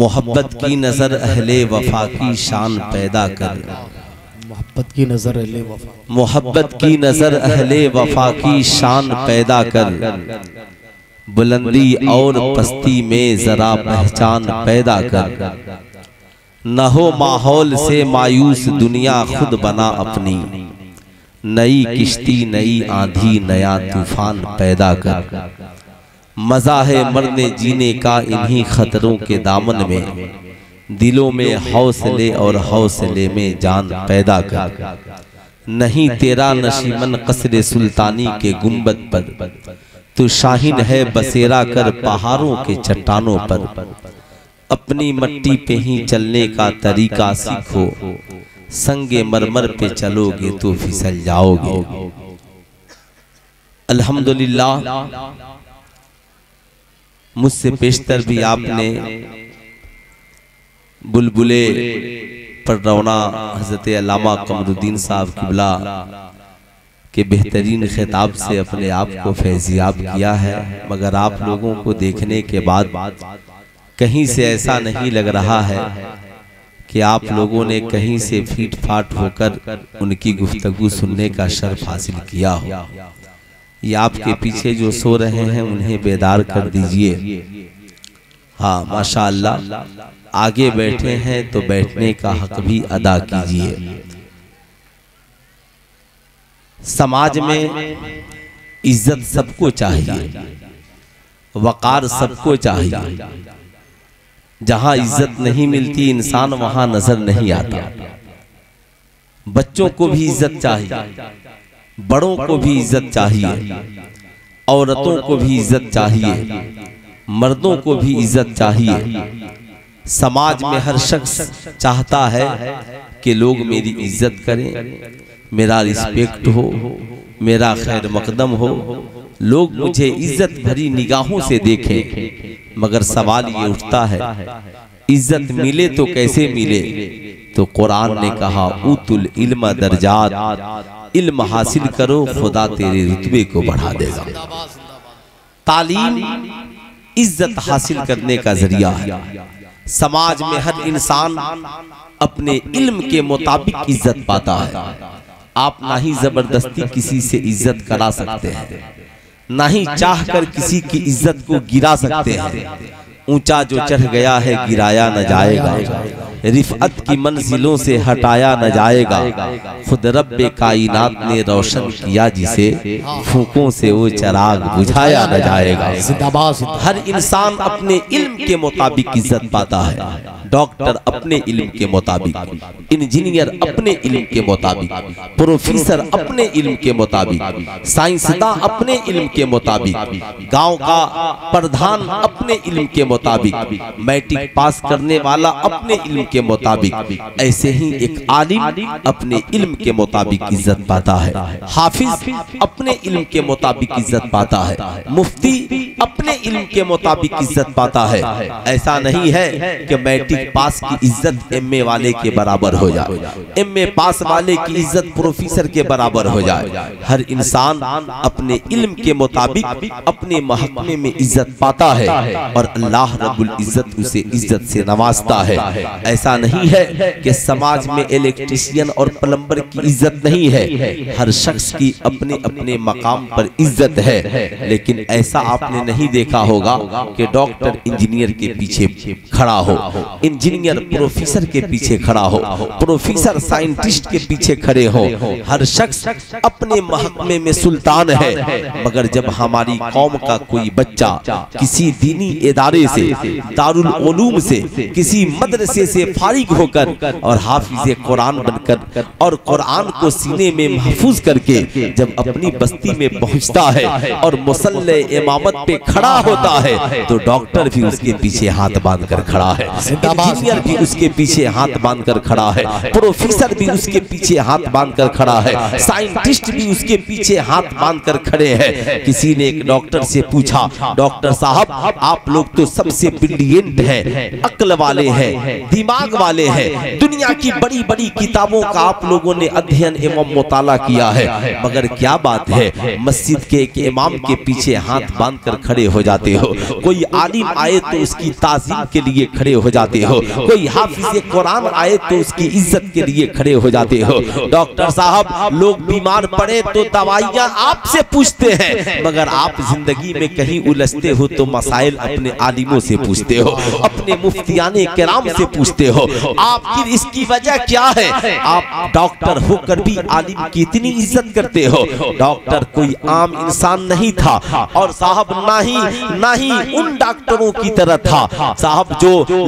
मोहब्बत की नज़र अहले वफा की शान पैदा कर। मोहब्बत की नज़र अले वफा। मोहब्बत की नज़र अहले वफा की शान पैदा कर। बुलंदी और पस्ती में जरा पहचान पैदा कर। न हो माहौल से मायूस दुनिया खुद बना अपनी। नई किश्ती नई आंधी नया तूफ़ान पैदा कर। मज़ा है मरने जीने का इन्हीं खतरों के दामन में दिलों में हौसले और हौसले में जान पैदा कर। नहीं तेरा नशीमन कसर सुल्तानी के गुंबद पर। तू शाहीन है बसेरा कर पहाड़ों के चट्टानों पर। अपनी मट्टी पे ही चलने का तरीका सीखो। संगे मरमर पे चलोगे तो फिसल जाओगे। अल्हम्दुलिल्लाह। मुझसे पेशतर भी आपने बुलबुले पर रौना हज़रत अलामा कमरुद्दीन साहब किबला के बेहतरीन खिताब से अपने आप को फैजियाब किया है मगर आप लोगों को देखने के बाद कहीं से ऐसा नहीं लग रहा है कि आप लोगों ने कहीं से फीट फाट होकर उनकी गुफ्तगु सुनने का शर्फ हासिल किया हो। ये आपके पीछे जो सो रहे हैं उन्हें बेदार कर दीजिए। हाँ माशा आगे बैठे हैं तो बैठने का हक भी अदा कीजिए। समाज में इज़्ज़त सबको चाहिए वकार सबको चाहिए। जहाँ इज़्ज़त नहीं मिलती इंसान वहाँ नज़र नहीं आता। बच्चों को भी इज़्ज़त चाहिए। बड़ों को भी इज़्ज़त चाहिए औरतों को भी इज़्ज़त चाहिए मर्दों को भी इज़्ज़त चाहिए। समाज में हर शख्स चाहता है कि लोग मेरी इज़्ज़त करें मेरा रिस्पेक्ट हो मेरा खैर मकदम हो। लोग मुझे इज़्ज़त भरी निगाहों से देखें मगर सवाल ये उठता है इज़्ज़त मिले तो कैसे मिले? तो कुरान ने कहा उतुल इल्म दर्जात। इल्म हासिल करो, खुदा तेरे रुतबे को बढ़ा देगा। तालीम इज़्ज़त हासिल करने का ज़रिया है। समाज में हर इंसान अपने इल्म के मुताबिक इज़्ज़त पाता है। आप ना ही ज़बरदस्ती किसी से इज़्ज़त करा सकते हैं, ना ही चाह कर किसी की इज़्ज़त को गिरा सकते हैं। ऊँचा जो चढ़ गया है गिराया न जाएगा। रिफत की मंजिलों से हटाया न जाएगा। खुद रब कायनात ने रोशन किया जिसे फूकों से वो चराग बुझाया न जाएगा। हर इंसान अपने इल्म के मुताबिक इज़्ज़त पाता है। डॉक्टर अपने इल्म के मुताबिक इंजीनियर अपने इल्म के मुताबिक प्रोफेसर अपने इल्म के मुताबिक साइंसदां अपने इल्म के मुताबिक गाँव का प्रधान अपने इल्म के मुताबिक मैट्रिक पास करने वाला अपने इल्म के मुताबिक ऐसे ही एक आलिम अपने इल्म के मुताबिक इज़्ज़त पाता है हाफिज अपने इल्म के मुताबिक इज़्ज़त पाता है मुफ्ती अपने इल्म के मुताबिक इज़्ज़त पाता है ऐसा नहीं है कि मैट्रिक पास की इज़्ज़त एमए वाले के बराबर हो जाए। एमए पास वाले की इज़्ज़त प्रोफेसर के बराबर हो जाए। हर इंसान अपने इल्म के मुताबिक अपने महकमे में इज़्ज़त पाता है और अल्लाह रब्बुल इज़्ज़त उसे इज़्ज़त से नवाजता है। ऐसा नहीं है कि समाज में इलेक्ट्रिशियन और प्लम्बर की इज़्ज़त नहीं है। हर शख्स की अपने अपने मकाम पर इज़्ज़त है। लेकिन ऐसा आपने नहीं देखा होगा कि डॉक्टर, इंजीनियर के पीछे खड़ा हो। इंजीनियर प्रोफेसर के पीछे खड़ा हो। प्रोफेसर साइंटिस्ट के पीछे खड़े हो। हर शख्स अपने महकमे में सुल्तान है। मगर जब हमारी कौम का कोई बच्चा किसी दीनी इदारे से दारुल उलूम से किसी मदरसे से फारिग होकर और हाफिज कुरान बनकर और कुरान को सीने में महफूज करके जब अपनी बस्ती में पहुँचता है और मुसल इमामत पे खड़ा होता है तो डॉक्टर भी उसके पीछे हाथ बाँध कर खड़ा है। इंजीनियर भी उसके पीछे हाथ बांधकर खड़ा है। प्रोफेसर भी उसके पीछे हाथ बांधकर खड़ा है। साइंटिस्ट भी उसके पीछे हाथ बांधकर खड़े हैं। किसी ने एक डॉक्टर से पूछा, डॉक्टर साहब, आप लोग तो सबसे ब्रिलियंट हैं, अक्ल वाले हैं, दिमाग वाले हैं। दुनिया की बड़ी बड़ी किताबों का आप लोगों ने अध्ययन एवं मुताला किया है। मगर क्या बात है, मस्जिद के एक इमाम के पीछे हाथ बांधकर खड़े हो जाते हो। कोई आलिम आए तो उसकी ताजीम के लिए खड़े हो जाते कोई हाफिज कुरान आए तो उसकी इज़्ज़त के लिए खड़े हो जाते हो। डॉक्टर साहब, लोग बीमार पड़े तो दवाइयाँ आपसे पूछते हैं, मगर आप ज़िंदगी में कहीं उलझते हो तो मसाइल अपने आलिमों से पूछते हो, अपने मुफ्तियाने कराम से पूछते हो आखिर इसकी वजह क्या है? आप डॉक्टर होकर भी आलिम की इतनी इज़्ज़त करते हो। डॉक्टर कोई आम इंसान नहीं था, और साहब ना ही ना ही उन डॉक्टरों की तरह था। साहब जो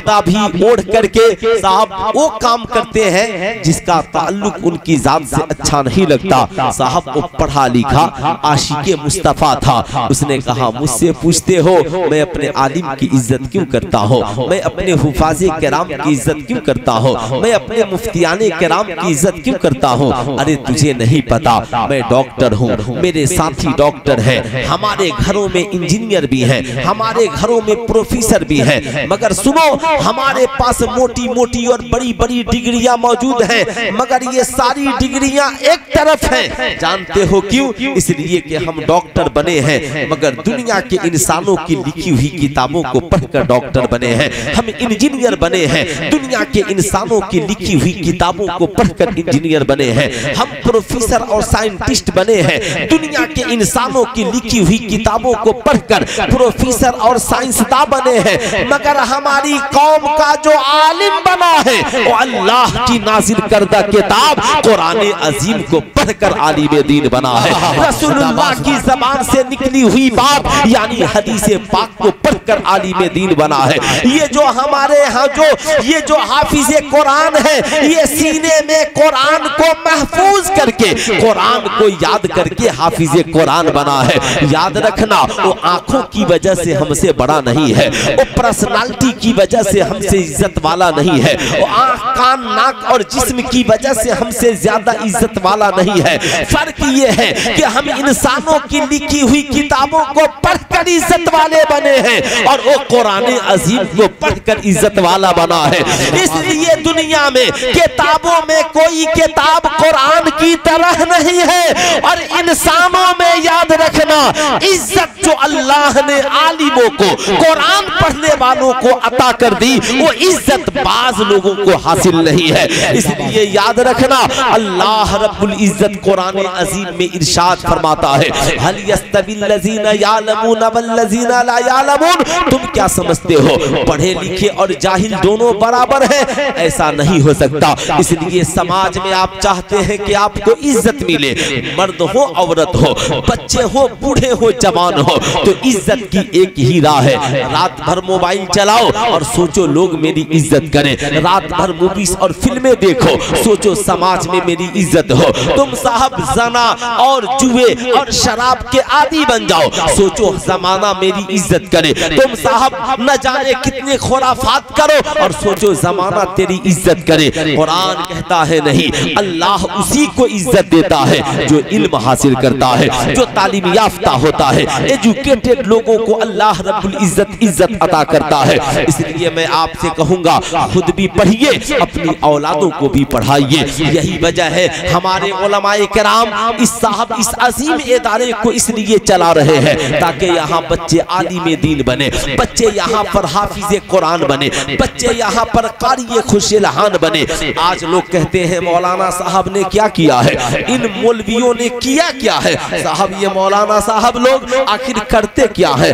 लेबादा भी ओढ़ करके साहब वो काम करते हैं, जिसका ताल्लुक उनकी जात से अच्छा नहीं लगता। साहब वो पढ़ा लिखा आशिक मुस्तफ़ा था। उसने कहा, मुझसे पूछते हो, मैं अपने आलिम की इज़्ज़त क्यों करता हूँ? मैं अपने हुफाज कराम की इज़्ज़त क्यों करता हूँ? मैं अपने मुफ्तियाने कराम की इज़्ज़त क्यों करता हूँ? अरे, तुझे नहीं पता, मैं डॉक्टर हूँ। मेरे साथी डॉक्टर है। हमारे घरों में इंजीनियर भी है। हमारे घरों में प्रोफेसर भी है। मगर सुनो हमारे पास मोटी मोटी और बड़ी बड़ी डिग्रियाँ मौजूद हैं, मगर ये सारी डिग्रियाँ एक तरफ़ हैं। जानते हो क्यों? इसलिए कि हम डॉक्टर बने हैं, मगर दुनिया के इंसानों की लिखी हुई किताबों को पढ़कर डॉक्टर बने हैं। हम इंजीनियर बने हैं, दुनिया के इंसानों की लिखी हुई किताबों को पढ़कर इंजीनियर बने हैं। हम प्रोफेसर और साइंटिस्ट बने हैं, दुनिया के इंसानों की लिखी हुई किताबों को पढ़कर प्रोफेसर और साइंसदा बने हैं, मगर हमारी कौम का जो आलिम बना है, वो अल्लाह की नाजिल करदा किताब कुरान अजीम को पढ़कर आलिम दीन बना है। रसूलुल्लाह की जबान से निकली हुई बात, यानी हदीस पाक को पढ़कर आलिम दीन बना है। ये जो हमारे यहाँ जो, ये जो हाफिज कुरान है, ये सीने में कुरान को महफूज करके, कुरान को याद करके हाफिज कुरान बना है। याद रखना, वो आँखों की वजह से हमसे बड़ा नहीं है, वो पर्सनालिटी की वजह हमसे इज़्ज़त वाला नहीं है। वो आँख कान नाक और जिस्म की वजह से हमसे ज़्यादा इज़्ज़त वाला नहीं है। फ़र्क ये है कि हम इंसानों की लिखी हुई किताबों को पढ़कर इज़्ज़त वाले बने हैं। और वो कुरान अजीम को पढ़कर इज़्ज़त वाला बना है। इसलिए दुनिया में किताबों में कोई किताब कुरान की तरह नहीं है। और इंसानों में याद रखना इज़्ज़त जो अल्लाह ने आलिमों को कुरान पढ़ने वालों को अता कर दी, वो इज़्ज़त बाज लोगों को हासिल नहीं है। इसलिए याद रखना, अल्लाह रब्बुल इज़्ज़त कुरान अजीम में इरशाद फरमाता है, हल यस्तविल्लजीना यालमून वल्लजीना ला यालमून? तुम क्या समझते हो? पढ़े लिखे और जाहिल दोनों बराबर है, ऐसा नहीं हो सकता। इसलिए समाज में आप चाहते हैं कि आपको इज़्ज़त मिले, मर्द हो, औरत हो, बच्चे हो, बूढ़े हो, जवान हो तो इज़्ज़त की एक ही राह है। रात भर मोबाइल चलाओ और सोचो लोग मेरी इज़्ज़त करें। रात भर मूवीज़ और फ़िल्में देखो। सोचो समाज में मेरी इज़्ज़त हो। तुम साहब जना और जुए और शराब के आदि बन जाओ। सोचो जमाना मेरी इज़्ज़त करे। तुम साहब न जाने कितने खुराफात करो और सोचो जमाना तेरी इज़्ज़त करे। कुरान कहता है नहीं, अल्लाह उसी को इज़्ज़त देता है जो इल्म हासिल करता है, जो तालीम याफ्ता होता है। एजुकेटेड लोगों को अल्लाह रब्बुल इज़्ज़त इज़्ज़त अता करता है। इसलिए मैं आपसे कहूँगा, खुद भी पढ़िए, अपनी औलादों को भी पढ़ाइए। यही वजह है हमारे उलमाए कराम इस साहब, इस अजीम इदारे को इसलिए चला रहे हैं ताकि यहाँ बच्चे आलिम दीन बने, बच्चे यहाँ पर हाफिज कुरान बने, बच्चे यहाँ पर कारी खुशलहान बने। आज लोग कहते हैं, मौलाना साहब ने क्या किया है? इन मौलवियों ने किया क्या है? साहब, ये मौलाना साहब लोग आखिर करते क्या है?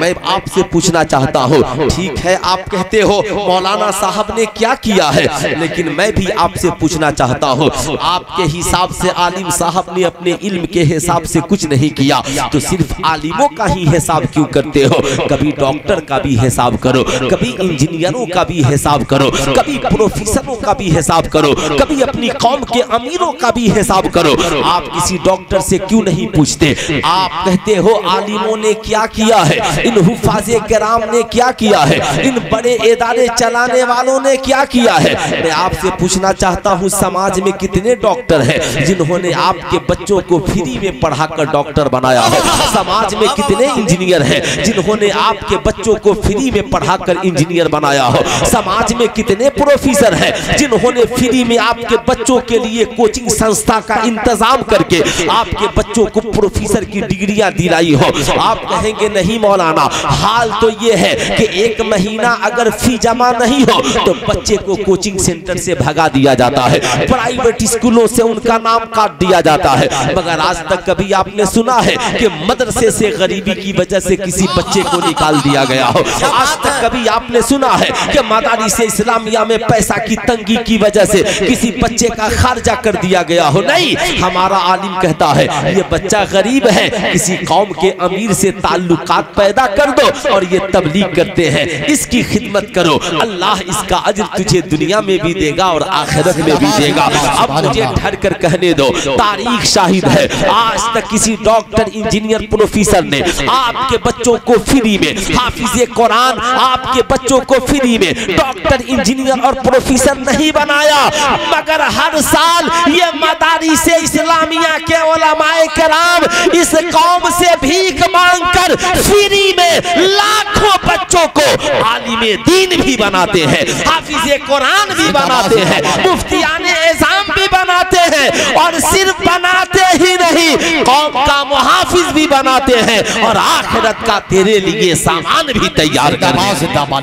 मैं आपसे पूछना चाहता हूँ, ठीक है आप कहते हो, मौलाना साहब ने क्या किया है? लेकिन मैं भी आपसे पूछना चाहता हूँ, आपके हिसाब से आलिम साहब ने अपने इल्म के हिसाब से कुछ नहीं किया तो सिर्फ़ आलिमों का ही हिसाब क्यों करते हो? कभी डॉक्टर का भी हिसाब करो, कभी इंजीनियरों का भी हिसाब करो, कभी प्रोफेसरों का भी हिसाब करो, कभी अपनी कौम के अमीरों का भी हिसाब करो। आप किसी डॉक्टर से क्यों नहीं पूछते? आप कहते हो, आलिमों ने क्या किया है? इन हुफाजे कराम ने क्या किया है? इन बड़े बड़े इदारे चलाने वालों ने क्या किया है? मैं आपसे पूछना चाहता हूँ, समाज में कितने डॉक्टर हैं जिन्होंने आपके बच्चों को फ्री में पढ़ाकर डॉक्टर बनाया है? समाज में कितने इंजीनियर हैं जिन्होंने आपके बच्चों को फ्री में पढ़ाकर इंजीनियर बनाया हो? समाज में कितने प्रोफेसर हैं जिन्होंने फ्री में आपके बच्चों के लिए कोचिंग संस्था का इंतज़ाम करके आपके बच्चों को प्रोफेसर की डिग्रियाँ दिलाई हो? आप कहेंगे, नहीं मौलाना, हाल तो ये है कि एक महीना अगर फ़ी जमा नहीं हो तो बच्चे को कोचिंग सेंटर से भगा दिया जाता है। प्राइवेट स्कूलों से उनका नाम काट दिया जाता है। मगर आज तक कभी आपने सुना है कि मदरसे से गरीबी की वजह से किसी बच्चे को निकाल दिया गया हो। आज तक कभी आपने सुना है कि मदारी से इस्लामिया में पैसा की तंगी की वजह से किसी बच्चे का खर्चा कर दिया गया हो। नहीं, हमारा आलिम कहता है, ये बच्चा गरीब है, किसी कौम के अमीर से ताल्लुकात पैदा कर दो और ये तबलीग करते हैं। इसकी खिदमत करो। अल्लाह इसका अजर तुझे दुनिया में भी देगा और आखिरत में भी देगा। अब मुझे ठहर कर कहने दो, तारीख शाहिद है। आज तक किसी डॉक्टर, इंजीनियर, प्रोफेसर ने आपके बच्चों को फ्री में, हाफिज कुरान आपके बच्चों को फ्री में डॉक्टर, इंजीनियर और प्रोफेसर नहीं बनाया। मगर हर साल ये मदारी से इस्लामिया के ओलमाए कराम इस कौम से भीख मांगकर फ्री में लाखों बच्चों को आलिम दीन भी बनाते हैं हाफिज कुरान भी बनाते हैं मुफ्तियान एजाम भी बनाते हैं और सिर्फ़ बनाते ही नहीं कौम का मुहाफिज भी बनाते हैं और आखिरत का तेरे लिए सामान भी तैयार कर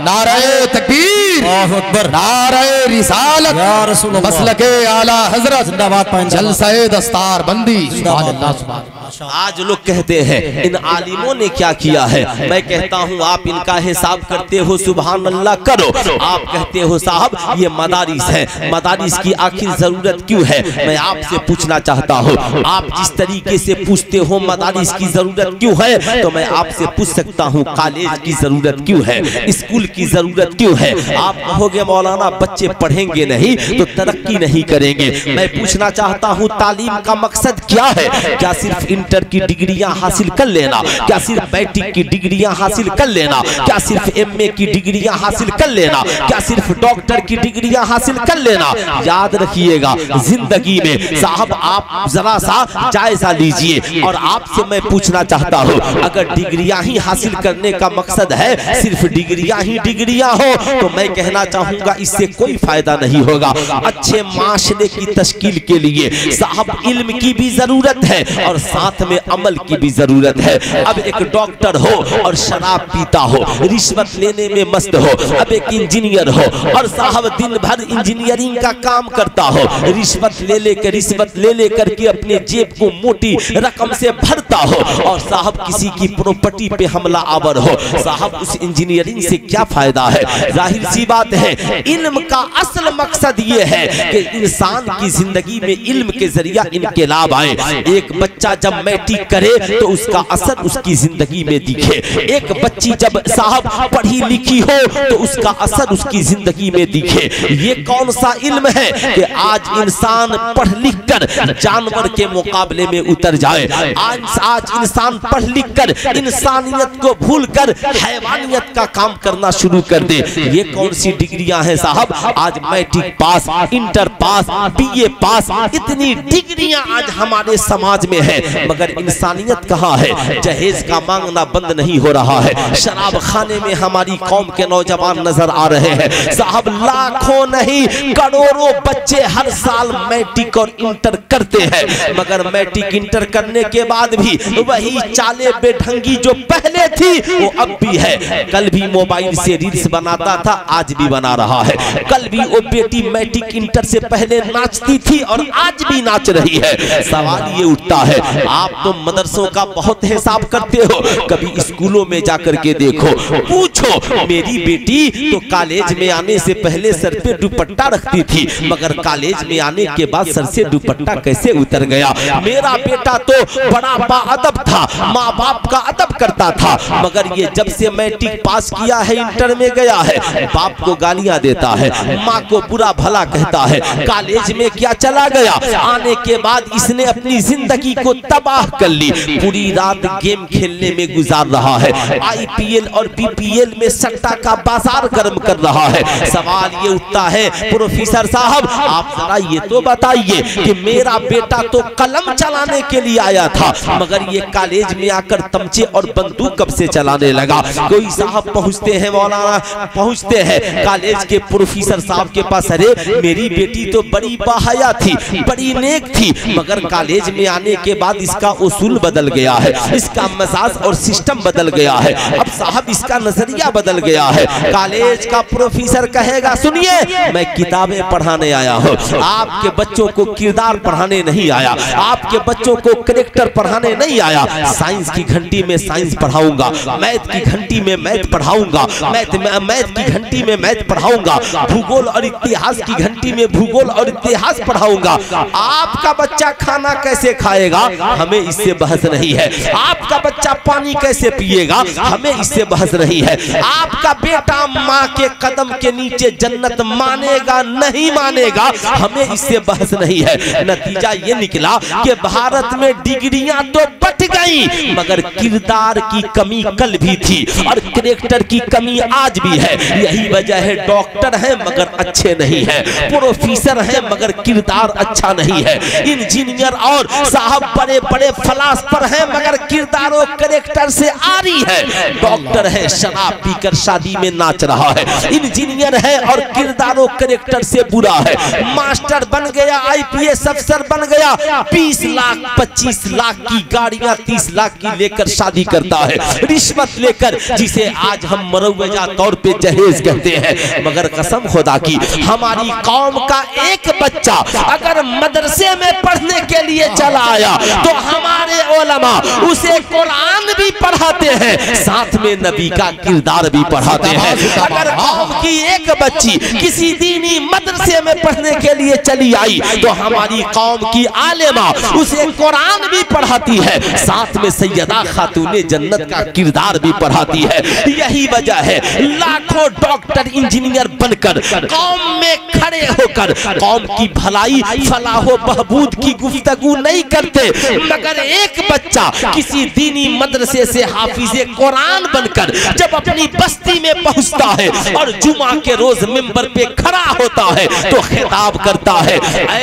नारे तकबीर नारे रिसालत। या रसूल अल्लाह। मसल के आला हज़रत। जिंदाबाद पांचाला। जलसाए दस्तार बंदी सुभान अल्लाह सुभान आज लोग कहते हैं इन आलिमों ने क्या किया है? मैं कहता हूँ आप इनका हिसाब करते हो सुबहान अल्लाह करो। आप कहते हो साहब ये मदारिस है। मदारिस की आखिर ज़रूरत क्यों है? मैं आपसे पूछना चाहता हूँ। आप जिस तरीके से पूछते हो मदारिस की ज़रूरत क्यों है? तो मैं आपसे पूछ सकता हूँ कॉलेज की ज़रूरत क्यों है? स्कूल की ज़रूरत क्यों है? आप कहोगे मौलाना बच्चे पढ़ेंगे नहीं तो तरक्की नहीं करेंगे। मैं पूछना चाहता हूँ तालीम का मकसद क्या है क्या सिर्फ़ इंटर की डिग्रियाँ हासिल कर लेना। क्या सिर्फ़ मैट्रिक की डिग्रियाँ हासिल कर लेना? क्या सिर्फ़ एमए की डिग्रियाँ हासिल कर लेना? क्या सिर्फ़ डॉक्टर की डिग्रियाँ हासिल कर लेना? याद रखिएगा, ज़िंदगी में साहब आप जरा सा जायजा लीजिए। और आपसे मैं पूछना चाहता हूँ, अगर डिग्रियाँ ही हासिल करने का मकसद है, सिर्फ़ डिग्रियाँ ही डिग्रियाँ हो तो मैं कहना चाहूँगा, इससे कोई फ़ायदा नहीं होगा। अच्छे माशरे की तश्कील के लिए साहब इल्म की भी ज़रूरत है और साथ में अमल की भी ज़रूरत है। अब एक डॉक्टर हो और शराब पीता हो, रिश्वत लेने में मस्त हो, अब एक इंजीनियर हो और साहब दिन भर इंजीनियरिंग का काम करता हो, रिश्वत ले लेकर, रिश्वत ले लेकर के अपने जेब को मोटी रकम से भरता हो और साहब किसी की प्रॉपर्टी पे हमला आवर हो। साहब, उस इंजीनियरिंग से क्या फ़ायदा है? ज़ाहिर सी बात है, इल्म का असल मकसद ये है कि इंसान की ज़िंदगी में इल्म के ज़रिया इनकलाब आए। एक बच्चा जब मैट्रिक करे तो उसका असर उसकी ज़िंदगी में दिखे। एक बच्ची जब साहब पढ़ी लिखी हो तो उसका असर उसकी ज़िंदगी में दिखे। ये कौन सा इल्म है कि आज इंसान पढ़ लिख कर जानवर के मुकाबले में उतर जाए? आज आज इंसान पढ़ लिख कर इंसानियत को भूल कर हैवानियत का काम करना शुरू कर दे। ये कौन सी डिग्रियाँ हैं साहब? आज matric pass, inter pass, BA pass, इतनी डिग्रियाँ आज हमारे समाज में है। मगर इंसानियत कहाँ है? जहेज का मांगना बंद नहीं हो रहा है। शराब खाने में हमारी कौम के नौजवान नज़र आ रहे हैं। साहब, लाखों नहीं, करोड़ों बच्चे हर साल मैट्रिक और इंटर करते हैं। मगर मैट्रिक इंटर करने के बाद भी वही चाले बेढंगी जो पहले थी, वो अब भी है। कल भी मोबाइल से रील्स बनाता था, आज भी बना रहा है। कल भी वो बेटी मैट्रिक इंटर से पहले नाचती थी और आज भी नाच रही है। सवाल ये उठता है, आप तो मदरसों का बहुत हिसाब करते हो। कभी स्कूलों में जाकर के देखो, पूछो, मेरी बेटी तो कॉलेज में आने से पहले सर पे दुपट्टा रखती थी, मगर कॉलेज में आने के बाद सर से दुपट्टा कैसे उतर गया? मेरा बेटा तो बड़ा बाअदब था, माँ बाप का अदब करता था। मगर ये जब से मैट्रिक पास किया है, इंटर में गया है, बाप को गालियाँ देता है, माँ को बुरा भला कहता है। कॉलेज में क्या चला गया? आने के बाद इसने अपनी ज़िंदगी को तबाह कर ली। पूरी रात गेम खेलने में गुजार रहा है। आईपीएल और बीपीएल में सट्टा का बाज़ार गर्म कर रहा है। सवाल ये उठता है, प्रोफेसर साहब, आप जरा ये तो बताइए कि मेरा बेटा तो कलम चलाने के लिए आया था मगर ये कॉलेज में आकर तमचे और बंदूक कब से चलाने लगा? कोई साहब पहुँचते हैं, मौलाना? पहुँचते हैं। कॉलेज के प्रोफेसर साहब के पास, अरे, मेरी बेटी तो बड़ी बहाया थी, बड़ी नेक थी, मगर कॉलेज में आने के बाद इसका उसूल बदल गया है, इसका मजाज और सिस्टम बदल गया है। अब साहब, इसका नज़रिया बदल गया है। कॉलेज का प्रोफेसर कहेगा, सुनिए, मैं किताबें पढ़ाने आया हूँ। आपके बच्चों को किरदार पढ़ाने नहीं आया। आपके बच्चों को करेक्टर पढ़ाने नहीं आया। साइंस की घंटी में साइंस पढ़ाऊँगा। मैथ की घंटी में मैथ पढ़ाऊँगा। मैथ मैथ की घंटी में मैथ पढ़ाऊँगा। भूगोल और इतिहास की घंटी में भूगोल और इतिहास पढ़ाऊँगा। आपका बच्चा खाना कैसे खाएगा? हमें इससे बहस नहीं है। आपका बच्चा पानी कैसे पिएगा? हमें इससे बहस नहीं है। आपका बेटा माँ के कदम के नीचे जन्नत मानेगा नहीं मानेगा? हमें इससे बहस नहीं है। नतीजा ये निकला कि भारत में डिग्रियाँ तो बट गई मगर किरदार की कमी कल भी थी और करेक्टर की कमी आज भी है। यही वजह है डॉक्टर है मगर अच्छे नहीं है। प्रोफेसर है मगर किरदार अच्छा नहीं है। इंजीनियर और साहब बड़े बड़े फलासफर हैं मगर किरदारों करेक्टर से आ रही है। डॉक्टर है। शराब पीकर शादी में नाच रहा है। इंजीनियर है। और किरदारों करेक्टर से बुरा है। मास्टर बन गया आईपीएस अफसर बन गया। 20 लाख 25 लाख की गाड़ियाँ 30 लाख की लेकर शादी करता है। रिश्वत लेकर जिसे आज हम मरवजा तौर पे जहेज कहते हैं। मगर कसम खुदा की, हमारी कौम का एक बच्चा अगर मदरसे में पढ़ने के लिए चला आया तो हमारे ओलमा उसे कुरान भी पढ़ाते हैं, साथ में नबी का किरदार भी पढ़ाते हैं। अगर कौम की एक बच्ची किसी दीनी मदरसे में पढ़ने के लिए चली आई तो हमारी कौम की आलिमा उसे कुरान भी पढ़ाती है। साथ में सैयदा खातून जन्नत का किरदार भी पढ़ाती है। यही वजह है, लाखों डॉक्टर, इंजीनियर बनकर कौम में खड़े होकर कौम की भलाई फलाहो बहबूद की गुफ्तगू नहीं करते, मगर एक बच्चा किसी दीनी मदरसे से हाफिज कुरान बनकर जब अपनी बस्ती में पहुँचता है और जुमा के रोज मिंबर पे खड़ा होता है तो खिताब करता है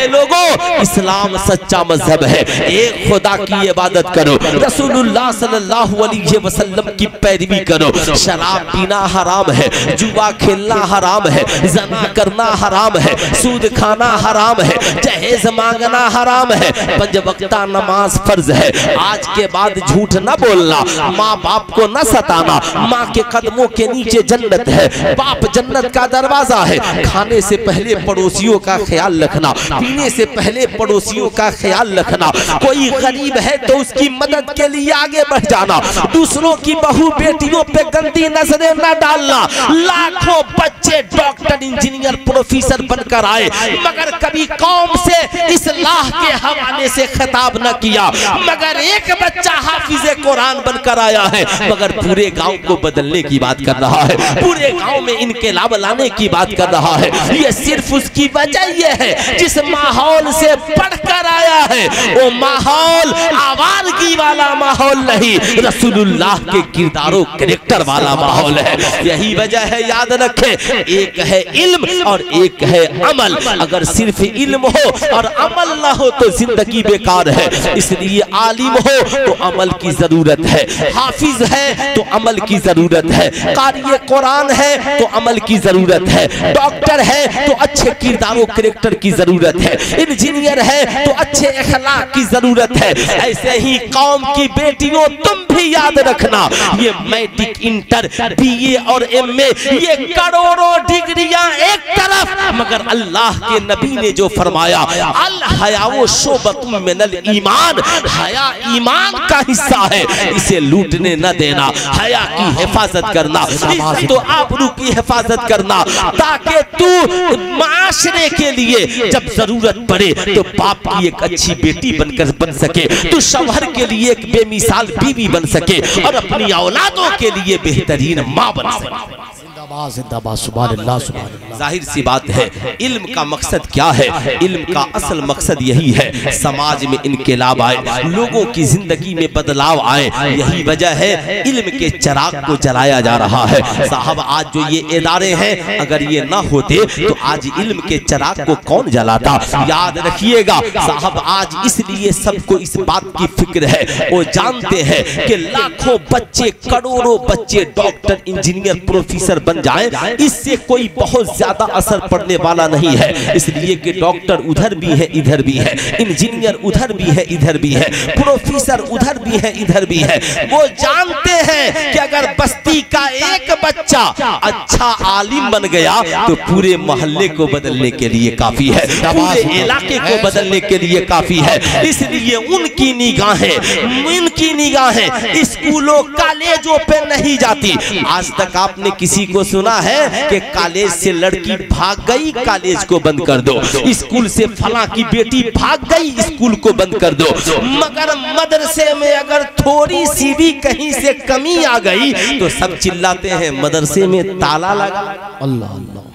लोगों, इस्लाम सच्चा मज़हब है, एक खुदा की इबादत करो। रसूलुल्लाह वसल्लम की पैरवी करो। शराब पीना हराम है, जुआ खेलना हराम है, जना करना हराम है, सूद खाना हराम है, जहेज मांगना हराम है। पंज वक्ता नमाज़ फ़र्ज़ है। आज के बाद झूठ न बोलना माँ बाप को न सताना। माँ के कदमों के नीचे जन्नत है, बाप जन्नत का दरवाज़ा है। खाने से पहले पड़ोसियों का ख्याल रखना, पीने से पहले पड़ोसियों का ख्याल रखना। कोई गरीब है तो उसकी मदद के लिए आगे बढ़ जाना। दूसरों की बहू बेटियों पे गंदी नज़रें न डालना। लाखों बच्चे डॉक्टर, इंजीनियर, प्रोफेसर बनकर आए। मगर कभी कौम से इस्लाह के हवाले से खिताब न किया। मगर एक बच्चा हाफिज कुरान बनकर आया है। मगर पूरे गाँव को बदलने की बात कर रहा है। पूरे गाँव में इनकलाब लाने की बात कर रहा है। ये सिर्फ़ उसकी वजह ये है, जिस माहौल से पढ़कर आया है। वो माहौल आवारगी वाला माहौल नहीं, रसूलुल्लाह के किरदारों करेक्टर वाला माहौल है। यही वजह है, याद रखे, एक है इल्म और एक है अमल। अगर सिर्फ़ इल्म हो और अमल ना हो तो ज़िंदगी बेकार है। इसलिए आलिम हो तो अमल की ज़रूरत है। हाफिज है तो अमल की ज़रूरत है। कारी कुरान है तो अमल की ज़रूरत है। डॉक्टर है तो अच्छे किरदारों करेक्टर की ज़रूरत है। इंजीनियर है तो अच्छे अखलाक की ज़रूरत है। ऐसे ही कौम की बेटियों, तुम भी याद रखना। ये मैट्रिक इंटर बीए और एमए ये करोड़ों डिग्रियाँ एक तरफ़। मगर अल्लाह के नबी ने जो फरमाया, अल हयाओ शोबतुम मिनल ईमान। हया ईमान का हिस्सा है, इसे लूटने न देना, हया की हिफाजत करना तो आबरू की हिफाजत करना, ताकि तू माशरे के लिए, जब ज़रूरत पड़े तो बाप की एक अच्छी बेटी बनकर बन सके, तू शवहर के लिए एक बेमिसाल बीवी बन सके और अपनी औलादों के लिए बेहतरीन माँ बन सके। जिंदाबाद जिंदाबाद सुभान अल्लाह सुभान ज़ाहिर सी बात है इल्म का मकसद क्या है? इल्म का असल मकसद यही है समाज में इनकलाब आए लोगों की ज़िंदगी में बदलाव आए यही वजह है इल्म के चराग को जलाया जा रहा है। साहब आज जो ये इदारे हैं अगर ये ना होते तो आज इल्म के चराग को कौन जलाता? याद रखिएगा साहब आज इसलिए सबको इस बात की फ़िक्र है वो जानते हैं कि लाखों बच्चे करोड़ों बच्चे डॉक्टर इंजीनियर प्रोफेसर बन जाए, इससे कोई बहुत ज़्यादा असर पड़ने वाला नहीं है। इसलिए कि डॉक्टर उधर भी है, इधर भी है। इंजीनियर उधर भी है, इधर भी है। प्रोफेसर उधर भी है, इधर भी है। वो जानते हैं कि अगर बस्ती का एक बच्चा अच्छा आलिम बन गया तो पूरे मोहल्ले को बदलने के लिए काफ़ी है। पूरे इलाके को बदलने के लिए काफ़ी है। इसलिए उनकी निगाहें उनकी निगाहें स्कूलों, कॉलेजों पे नहीं जाती। आज तक आपने किसी को सुना है कि कॉलेज से लड़की भाग गई कॉलेज को बंद कर दो। स्कूल से फला की बेटी भाग गई स्कूल को बंद कर दो। मगर मदरसे में अगर थोड़ी सी भी कहीं से कमी आ गई तो सब चिल्लाते हैं मदरसे में ताला लगा। अल्लाह अल्लाह।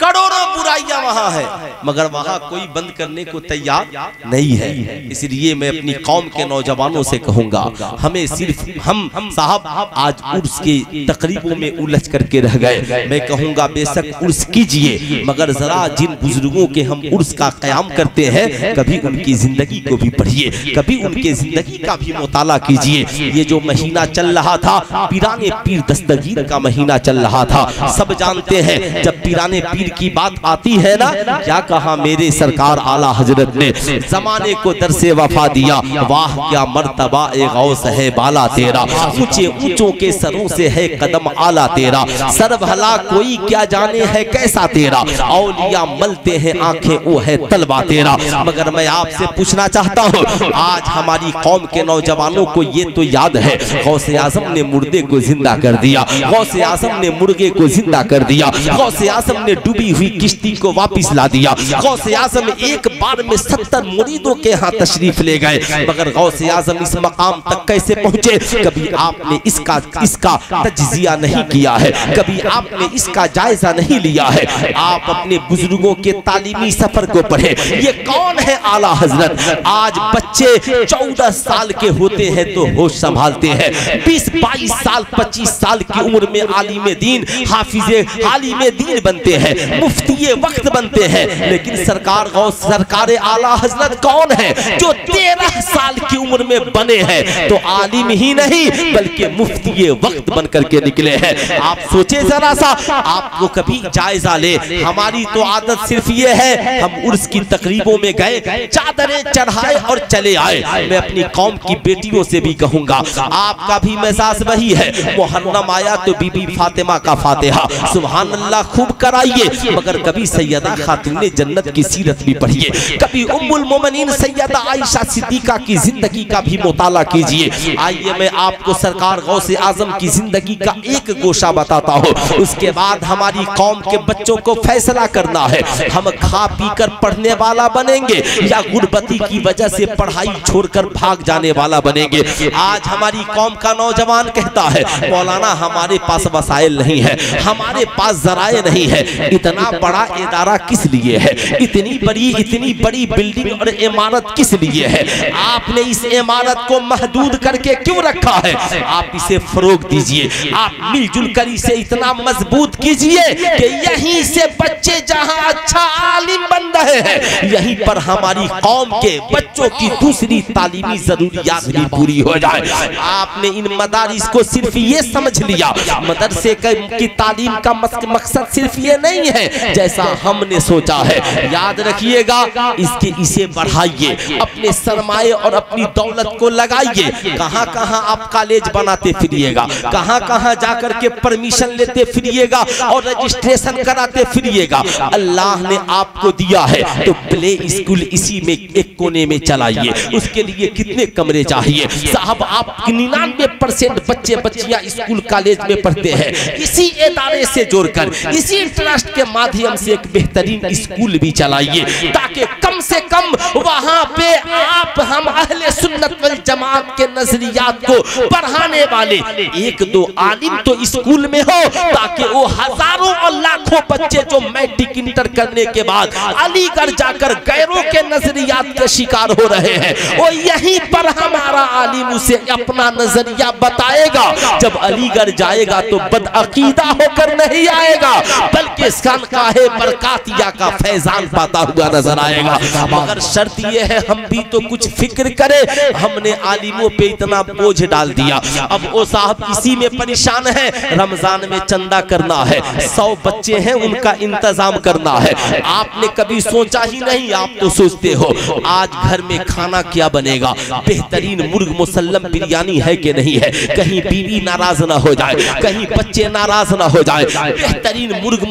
करोड़ों बुराइयाँ वहाँ है, मगर वहाँ कोई बंद करने को तैयार नहीं है। इसलिए मैं अपनी कौम के नौजवानों से कहूँगा, हमें सिर्फ़ हम साहब आज उर्स के तकरीबों में उलझ करके रह गए। मैं कहूँगा, बेशक उर्स कीजिए, मगर जरा जिन बुज़ुर्गों के हम उर्स का कयाम करते हैं, कभी उनकी ज़िंदगी को भी पढ़िए, कभी उनके ज़िंदगी का भी मुताला कीजिए। ये जो महीना चल रहा था, पीराने पीर दस्तगीर का महीना चल रहा था, सब जानते हैं, जब पीराने पीर की बात आती है ना? क्या कहा, मेरे सरकार आला हज़रत ने जमाने को दर से वफा दिया। वाह, क्या मर्तबा ए गौस है बाला तेरा। ऊँचे ऊंचों के सरों से है कदम आला तेरा। सर भला कोई क्या जाने है कैसा तेरा। औलिया मलते हैं आँखें वो है तलबा तेरा। मगर मैं आपसे पूछना चाहता हूँ, आज हमारी कौम के नौजवानों को ये तो याद है, गौस आज़म ने मुर्दे को ज़िंदा कर दिया। गौस आज़म ने मुर्गे को ज़िंदा कर दिया। गौस आज़म ने डूबी हुई किश्ती को वापस ला दिया। गौस आज़म एक बार में सत्तर मुरीदों के यहाँ तशरीफ़ ले गए। मगर गौस आज़म इस मकाम तक कैसे पहुँचे? कभी आपने इसका इसका तजिया नहीं किया है। कभी आपने इसका जायजा नहीं लिया है। आप अपने बुज़ुर्गों के तालीमी सफ़र को पढ़े। ये कौन है आला हज़रत? आज बच्चे चौदह साल के होते हैं तो होश संभालते हैं। बीस, बाईस साल, पच्चीस साल की उम्र में आलिम दीन, हाफिजे आलिम दीन बनते हैं। मुफ्ती वक्त बनते हैं, लेकिन सरकार सरकार आला हज़रत कौन है, जो तेरह साल की उम्र में बने हैं तो आलिम ही नहीं, बल्कि मुफ्ती वक्त बन करके निकले हैं। आप सोचे जरा सा आपको कभी जायजा ले, हमारी तो आदत सिर्फ़ ये है, हम उर्स की तकरीबों में गए, चादरें चढ़ाए और चले आए। मैं अपनी कौम की बेटियों से भी कहूँगा, आपका भी मिजाज वही है, मुहर्रम आया तो बीबी फातिमा का फातिहा। सुबहान अल्लाह, खूब कराइए मगर कभी सैयदा खातून जन्नत की सीरत भी पढ़िए कभी उम्मुल मोमिनीन सैयदा आयशा सिद्दीका की ज़िंदगी का भी मुताला कीजिए। आइए मैं आपको सरकार गौसे आज़म की ज़िंदगी का एक गोशा बताता हूँ। उसके बाद हमारी कौम के बच्चों को फैसला करना है। हम खा पी कर पढ़ने वाला बनेंगे या गुरबती की वजह से पढ़ाई छोड़कर भाग जाने वाला बनेंगे। आज हमारी कौम का नौजवान कहता है मौलाना हमारे पास वसाइल नहीं है हमारे पास जराए नहीं है इतना बड़ा इदारा किस लिए है? इतनी बड़ी इतनी बड़ी बिल्डिंग और इमारत किस लिए है? आपने इस इमारत को महदूद करके क्यों रखा है? आप इसे फरोग दीजिए। आप मिलजुल कर इसे इतना मज़बूत कीजिए कि यहीं से बच्चे जहाँ अच्छा आलिम बन रहे हैं, यहीं पर हमारी कौम के बच्चों की दूसरी तालीमी जरूरियात भी पूरी हो जाए। आपने इन मदारिस को सिर्फ़ ये समझ लिया। मदरसे की तालीम का मकसद सिर्फ़ ये नहीं है जैसा हमने सोचा है। याद रखिएगा, इसके इसे बढ़ाइए, अपने सरमाए और अपनी दौलत को लगाइए। कहाँ कहाँ आप कॉलेज बनाते फिरिएगा कहाँ कहाँ जाकर के परमिशन लेते फिरिएगा और रजिस्ट्रेशन कराते फिरिएगा। अल्लाह ने आपको दिया है तो प्ले स्कूल इसी में एक कोने में चलाइए। उसके लिए कितने कमरे चाहिए? साहब, आप निन्यानवे परसेंट बच्चे बच्चियाँ स्कूल कॉलेज में पढ़ते हैं। इसी इदारे से जोड़कर, इसी ट्रस्ट के माध्यम से एक बेहतरीन स्कूल भी चलाइए, ताकि कम से कम वहाँ पे आप, हम अहले सुन्नत वल जमात के नजरियात को पढ़ाने वाले एक दो आलिम तो स्कूल में हो, ताकि वो हज़ारों और लाखों बच्चे जो मैट्रिक इंटर करने के बाद अलीगढ़ जाकर गैरों के नजरियात के शिकार हो रहे हैं, वो यहीं पर हमारा आलिम उसे अपना नज़रिया बताएगा। जब अलीगढ़ जाएगा तो बदअकीदा होकर नहीं आएगा, बल्कि खानकाहे बरकातिया का फैजान पाता हुआ नज़र आएगा। मगर शर्त यह है, हम भी तो कुछ फ़िक्र करें, हमने आलिमों पे इतना बोझ डाल दिया। अब वो साहब, इसी में परेशान है, रमज़ान में चंदा करना है, सौ बच्चे हैं, उनका इंतज़ाम करना है। आपने कभी सोचा ही नहीं, आप तो सोचते हो, आज घर में खाना क्या बनेगा? बेहतरीन मुर्ग मुसल्लम बिरयानी है कि नहीं है? कहीं बीवी नाराज़ ना हो जाए, कहीं बच्चे नाराज़ ना हो जाए। बेहतरीन मुर्ग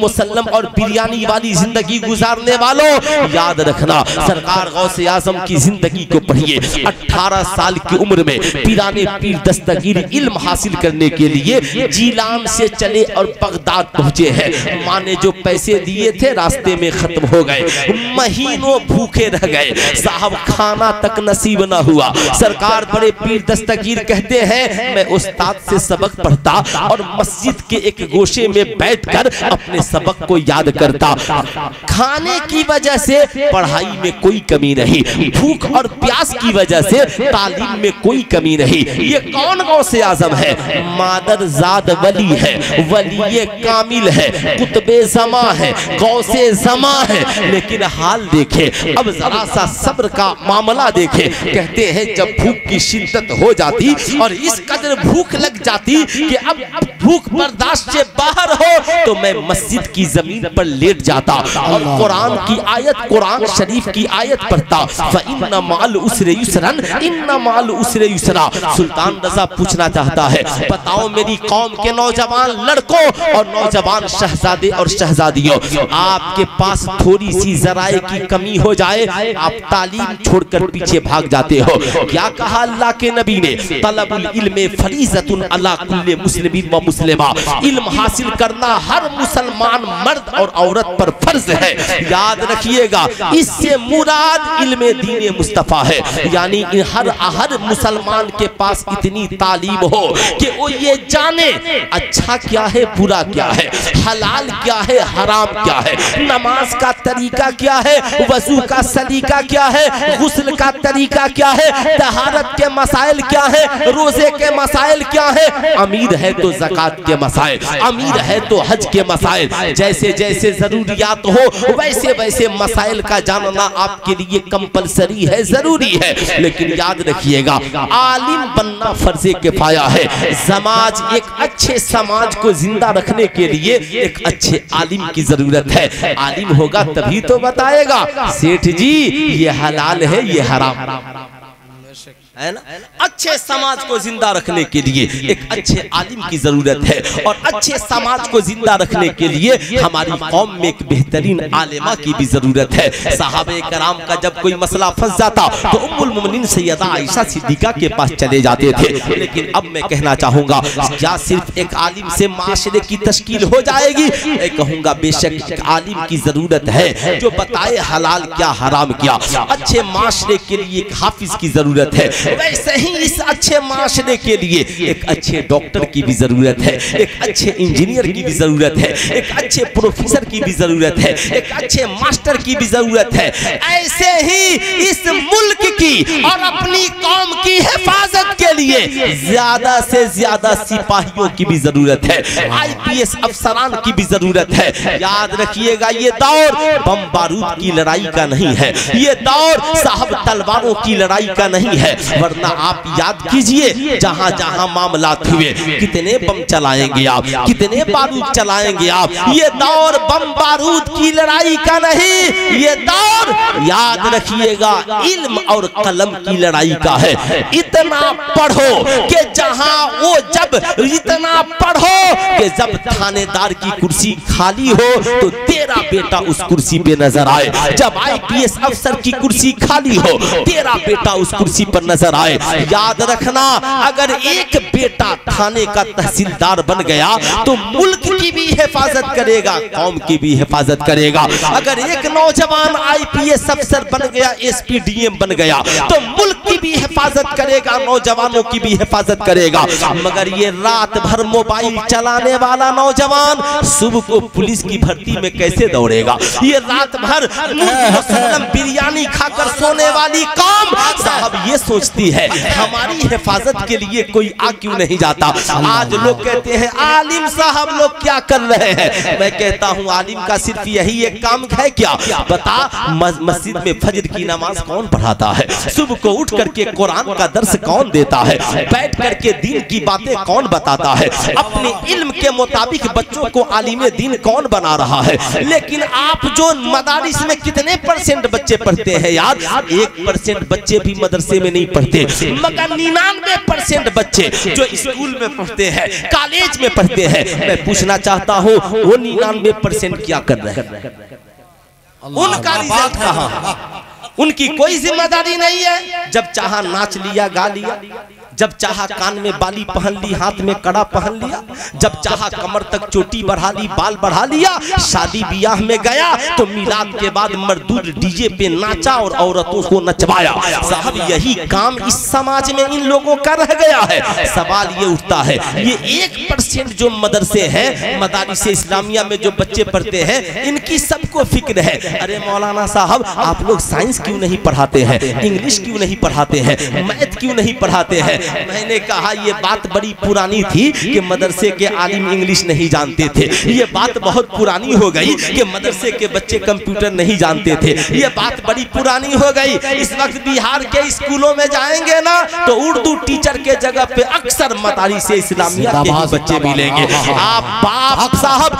और बिरयानी वाली ज़िंदगी गुजारने वालों, याद रखना, सरकार गौसे आज़म की ज़िंदगी को पढ़िए। 18 साल की उम्र में पीराने पीर दस्तगीर इल्म हासिल करने के लिए जीलान से चले और बगदाद पहुँचे हैं। माँ ने जो पैसे दिए थे, रास्ते में खत्म हो गए। महीनों भूखे रह गए। साहब, खाना तक नसीब न हुआ। सरकार बड़े पीर दस्तगीर कहते हैं, मैं उस्ताद से सबक पढ़ता और मस्जिद के एक गोशे में बैठकर अपने सबक को याद करता। खाने की वजह से पढ़ाई में कोई कमी नहीं। भूख और प्यास की वजह से तालीम में कोई कमी नहीं। ये कौन गौ से आज़म है? मादर जाद वली है। वली कामिल है। कुतबे जमा है। गौ से जमा है। लेकिन हाल देखे। अब जरा सा सब्र का मामला देखे। कहते हैं जब भूख की शिद्दत हो जाती और इस कदर भूख लग जाती कि अब भूख बर्दाश्त से बाहर हो तो मैं मस्जिद की ज़मीन पर लेट जाता और कुरान की आयत कुरान शरीफ की आयत पढ़ता। फइन्ना माल उसरे युसरन इन्ना माल उसरे युसरा। सुल्तान रजा पूछना चाहता है बताओ मेरी कौम के नौजवान लड़कों और नौजवान शहजादे और शहजादियों आपके पास थोड़ी सी जराए की कमी हो जाए आप तालीम छोड़कर पीछे भाग जाते हो। क्या कहा अल्लाह के नबी ने? तलबुल इल्म फरीजतुन अला कुल्ले मुस्लिमीन व मुस्लिमा। इल्म हासिल करना हर मुसलमान मर्द और औरत पर फ़र्ज़ है। याद रखिएगा, इससे मुराद इल्म दीन मुस्तफ़ा है। यानी हर हर मुसलमान के पास इतनी तालीम हो कि वो ये जाने अच्छा क्या है, बुरा क्या है, हलाल क्या है, हराम क्या है, नमाज़ का तरीका क्या है, वज़ू का सलीका क्या है, गुस्ल का तरीका क्या है, तहारत के मसाइल क्या है, रोज़े के मसाइल क्या है, अमीर है तो जक़ात के मसाइल, अमीर है तो हज के मसाइल, जैसे जैसे जैसे जरूरियात हो, वैसे वैसे मसाइल का जानना आपके लिए कंपलसरी है, ज़रूरी है। लेकिन याद रखिएगा, आलिम बनना फर्जे के पाया है। समाज एक अच्छे समाज को ज़िंदा रखने के लिए एक अच्छे आलिम की ज़रूरत है। आलिम होगा तभी तो बताएगा, सेठ जी, ये हलाल है, ये हराम। है ना? अच्छे समाज को ज़िंदा रखने के लिए एक अच्छे आलिम की ज़रूरत है और अच्छे समाज को ज़िंदा रखने के लिए हमारी कौम में एक बेहतरीन आलिमा की भी ज़रूरत है। साहब कराम का जब कोई मसला फंस जाता तो उम्मुल मोमिनीन सैयदा आयशा सिद्दीका के पास चले जाते थे। लेकिन अब मैं कहना चाहूँगा क्या सिर्फ़ एक आलिम से माशरे की तश्कील हो जाएगी। मैं कहूँगा बेशक एक आलिम की ज़रूरत है जो बताए हलाल क्या हराम क्या अच्छे माशरे के लिए एक हाफिज की ज़रूरत है वैसे ही इस अच्छे माशरे के लिए एक अच्छे डॉक्टर की भी ज़रूरत है, एक अच्छे इंजीनियर की भी ज़रूरत है, एक अच्छे प्रोफेसर की भी ज़रूरत है, एक अच्छे मास्टर की भी ज़रूरत है। ऐसे ही इस मुल्क की और अपनी कौम की हिफाजत के लिए ज़्यादा से ज़्यादा सिपाहियों की भी ज़रूरत है, आईपीएस अफसरान की भी ज़रूरत है। याद रखिएगा, ये दौर बम बारूद की लड़ाई का नहीं है, ये दौर साहब तलवारों की लड़ाई का नहीं है। वरना आप याद कीजिए जहाँ जहाँ मामलात हुए कितने बम चलाएँगे आप कितने बारूद चलाएँगे आप ये दौर बम बारूद की लड़ाई का नहीं ये दौर याद रखिएगा इल्म और कलम की लड़ाई का है। इतना पढ़ो कि जहाँ वो जब इतना पढ़ो कि जब थानेदार की कुर्सी खाली हो तो तेरा बेटा उस कुर्सी पे नज़र आए। जब आईपीएस अफसर की कुर्सी खाली हो तेरा बेटा उस कुर्सी पर नज़र आए। याद रखना, अगर एक बेटा थाने का तहसीलदार बन गया तो मुल्क की भी हिफाजत करेगा, कौम की भी हिफाजत करेगा। अगर एक नौजवान आईपीएस अफसर बन गया एसपी डीएम बन गया तो मुल्क की भी हिफाजत करेगा, नौजवानों की भी हिफाजत करेगा। मगर ये रात भर मोबाइल चलाने वाला नौजवान सुबह को पुलिस की भर्ती में कैसे दौड़ेगा? ये रात भर बिरयानी खाकर सोने वाली काम, साहब ये सोचती है। हमारी हिफाजत के लिए कोई आ क्यों नहीं जाता? आज लोग कहते हैं, आलिम साहब लोग क्या कर रहे हैं? मैं कहता हूँ, आलिम का सिर्फ़ यही एक काम है क्या? बता मस्जिद में फजर की नमाज़ कौन पढ़ाता है? सुबह को उठ करके कुरान का दर्स कौन देता है? बैठ करके दिन की बातें कौन बताता है? अपने इल्म के मुताबिक बच्चों को आलिम दीन कौन बना रहा है? लेकिन आप जो मदारिस में कितने परसेंट बच्चे पढ़ते हैं यार? एक परसेंट बच्चे भी मदरसे में नहीं पढ़ते मगर निन्यानवे परसेंट बच्चे जो स्कूल में पढ़ते हैं कॉलेज में पढ़ते हैं मैं पूछना चाहता हूँ वो निन्यानवे परसेंट क्या कर रहे हैं? उनका रिज़ल्ट कहाँ? उनकी कोई ज़िम्मेदारी नहीं है। जब चाहा नाच लिया गा लिया। जब चाहा कान में बाली पहन ली, हाथ में कड़ा पहन लिया, जब चाहा कमर तक चोटी बढ़ा ली, बाल बढ़ा लिया, शादी ब्याह में गया तो मिलाद के बाद मजदूर डीजे पे नाचा और औरतों को नचवाया। साहब, यही काम इस समाज में इन लोगों का रह गया है। सवाल ये उठता है, ये एक परसेंट जो मदरसे हैं, मदारिस इस्लामिया में जो बच्चे पढ़ते हैं, इनकी सबको फ़िक्र है। अरे मौलाना साहब, आप लोग साइंस क्यों नहीं पढ़ाते हैं? इंग्लिश क्यों नहीं पढ़ाते हैं? मैथ क्यों नहीं पढ़ाते हैं? मैंने कहा, ये बात बड़ी पुरानी थी कि मदरसे के आलिम इंग्लिश नहीं जानते थे। ये बात बहुत पुरानी हो गई कि मदरसे के बच्चे कंप्यूटर नहीं जानते थे। ये बात बड़ी पुरानी हो गई। इस वक्त बिहार के स्कूलों में जाएँगे ना तो उर्दू टीचर के जगह पे अक्सर मदारी से इस्लामिया के बच्चे मिलेंगे। आप बाप साहब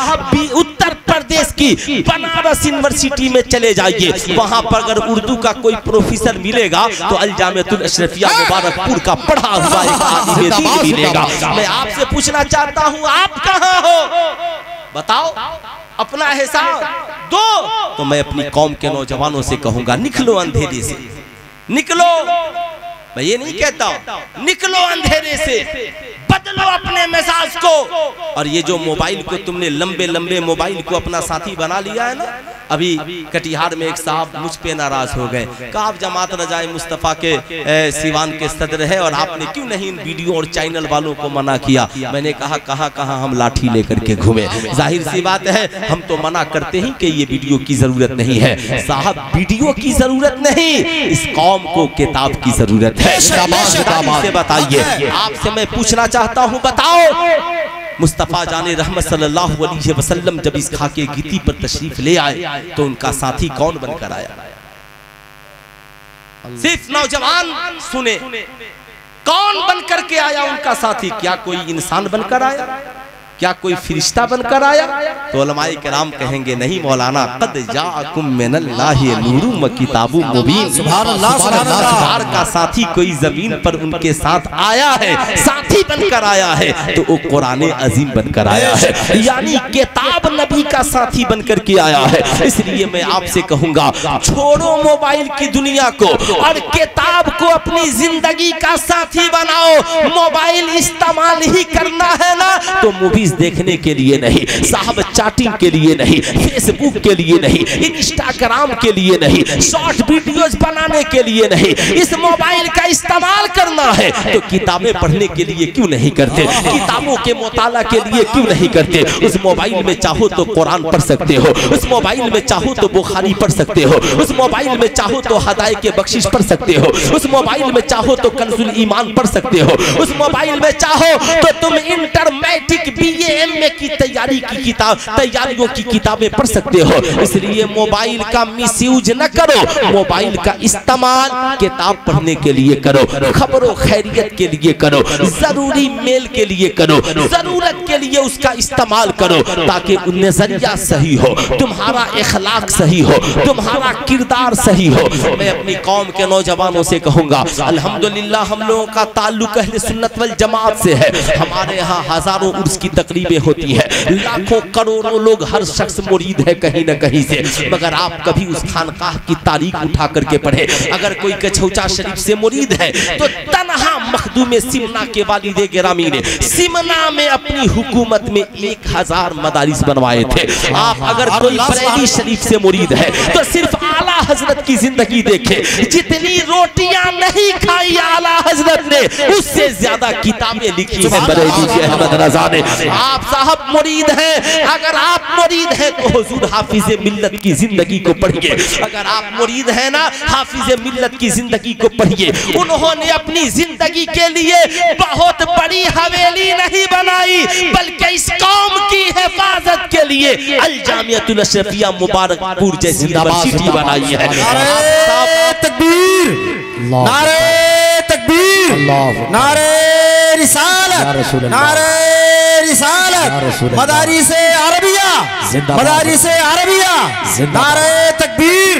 उत्तर प्रदेश की बनारस यूनिवर्सिटी में चले जाइए। वहाँ पर अगर उर्दू का कोई प्रोफेसर मिलेगा तो अलजामतुल अशरफिया मुबारकपुर का पढ़ा हुआ एक आदमी दीन मिलेगा मैं आपसे पूछना चाहता हूँ आप कहाँ हो? बताओ अपना हिसाब दो। तो मैं अपनी कौम के नौजवानों से कहूँगा निकलो अंधेरे से। निकलो। मैं ये नहीं कहता निकलो अंधेरे से। बदलो अपने मिजाज को। और ये जो मोबाइल को तुमने लंबे लंबे मोबाइल को अपना साथी बना लिया है ना अभी कटिहार में एक साहब मुझ पे नाराज़ हो गए। कहा आप जमात रजाए मुस्तफ़ा के ए, सिवान के सदर है और आपने क्यों नहीं इन वीडियो और चैनल वालों को मना किया? मैंने कहा कहाँ कहाँ हम लाठी लेकर के घूमे? ज़ाहिर सी बात है हम तो मना करते ही कि ये वीडियो की ज़रूरत नहीं है। साहब वीडियो की ज़रूरत नहीं इस कौम को किताब की ज़रूरत है। बताइए। आपसे मैं पूछना चाहता हूँ, बताओ। मुस्तफ़ा जाने रहमत सल्लल्लाहु अलैहि वसल्लम जब इस खाके गीती पर तशरीफ़ ले आए तो उनका साथी कौन बनकर आया? सिर्फ़ नौजवान, सुने। कौन बनकर के आया उनका साथी? क्या कोई इंसान बनकर आया? क्या कोई फरिश्ता बनकर आया? तो अलमाई कराम कहेंगे नहीं मौलाना कद जाकुम मिनल्लाहि नूरुम व किताबुम मुबीन। सुभान अल्लाह, सुभान अल्लाह। सरकार का साथी कोई ज़मीन पर उनके साथ आया है साथी बनकर आया है तो वो कुरान अजीम बनकर आया है। यानी किताब नबी का साथी बनकर के आया है। इसलिए मैं आपसे कहूँगा, छोड़ो मोबाइल की दुनिया को और किताब को अपनी ज़िंदगी का साथी बनाओ। मोबाइल इस्तेमाल ही करना है ना तो मूवीज़ देखने के लिए नहीं, साहब चैटिंग के लिए नहीं फेसबुक के लिए नहीं इंस्टाग्राम के लिए नहीं शॉर्ट वीडियोस बनाने के लिए नहीं। इस मोबाइल का इस्तेमाल करना है तो किताबें पढ़ने के लिए क्यों नहीं करते? किताबों के मुताला के लिए क्यों नहीं करते? उस मोबाइल में चाहो चाहो तो कुरान पढ़ सकते हो। उस मोबाइल में चाहो तो बुखारी पढ़ सकते हो। उस मोबाइल में चाहो तो हदाय के बख्शिश पढ़ सकते हो। उस मोबाइल में चाहो तो कंजुल ईमान पढ़ सकते हो। उस मोबाइल में चाहो तो तुम inter matric B M A की तैयारी की किताब तैयारियों की किताबें पढ़ सकते हो। इसलिए मोबाइल का मिसयूज न करो। मोबाइल का इस्तेमाल किताब पढ़ने के लिए करो। खबरों खैरियत के लिए करो। ज़रूरी मेल के लिए करो। ज़रूरत के लिए उसका इस्तेमाल करो। ताकि नज़रिया सही हो, तुम्हारा इखलाक सही हो, तुम्हारा किरदार सही हो। मैं अपनी कौम के नौजवानों से कहूँगा, अल्हम्दुलिल्लाह, हम लोगों का ताल्लुक अहले सुन्नत वल जमात से है। हमारे यहाँ हज़ारों उर्स की तकरीबें होती है। लाखों करोड़ों लोग हर शख्स मुरीद है कहीं ना कहीं से। मगर आप कभी उस खानकाह की तारीख उठा करके पढ़े। अगर कोई कछौचा शरीफ से मुरीद है तो तनहा मखदूम सिमना के वालिद गिरामी ने सिमना में अपनी हुकूमत में एक हज़ार मदारिस बनवाए थे। आप अगर कोई बरेली शरीफ से मुरीद है तो सिर्फ़ आला हज़रत की ज़िंदगी देखे। जितनी रोटियाँ नहीं खाई आला हज़रत ने उससे ज़्यादा किताबें लिखी है बरेली के अहमद रजा ने। आप साहब मुरीद हैं। अगर आप मुरीद हैं तो हुजूर हाफिज मिल्लत की ज़िंदगी को पढ़िए। अगर आप मुरीद हैं ना हाफिज मिल्लत की ज़िंदगी को पढ़िए। उन्होंने अपनी ज़िंदगी के लिए बहुत बड़ी हवेली नहीं बनाई बल्कि इस कौम की हिफाजत के लिए अल जामियतुल अशरफिया मुबारकपुर जैसी यूनिवर्सिटी बनाई है। नारे तकबीर। नारे तकबीर। नारे रिसालत। नारे रिसालत। मदारी से अरबिया। मदारी से अरबिया। नारे तकबीर।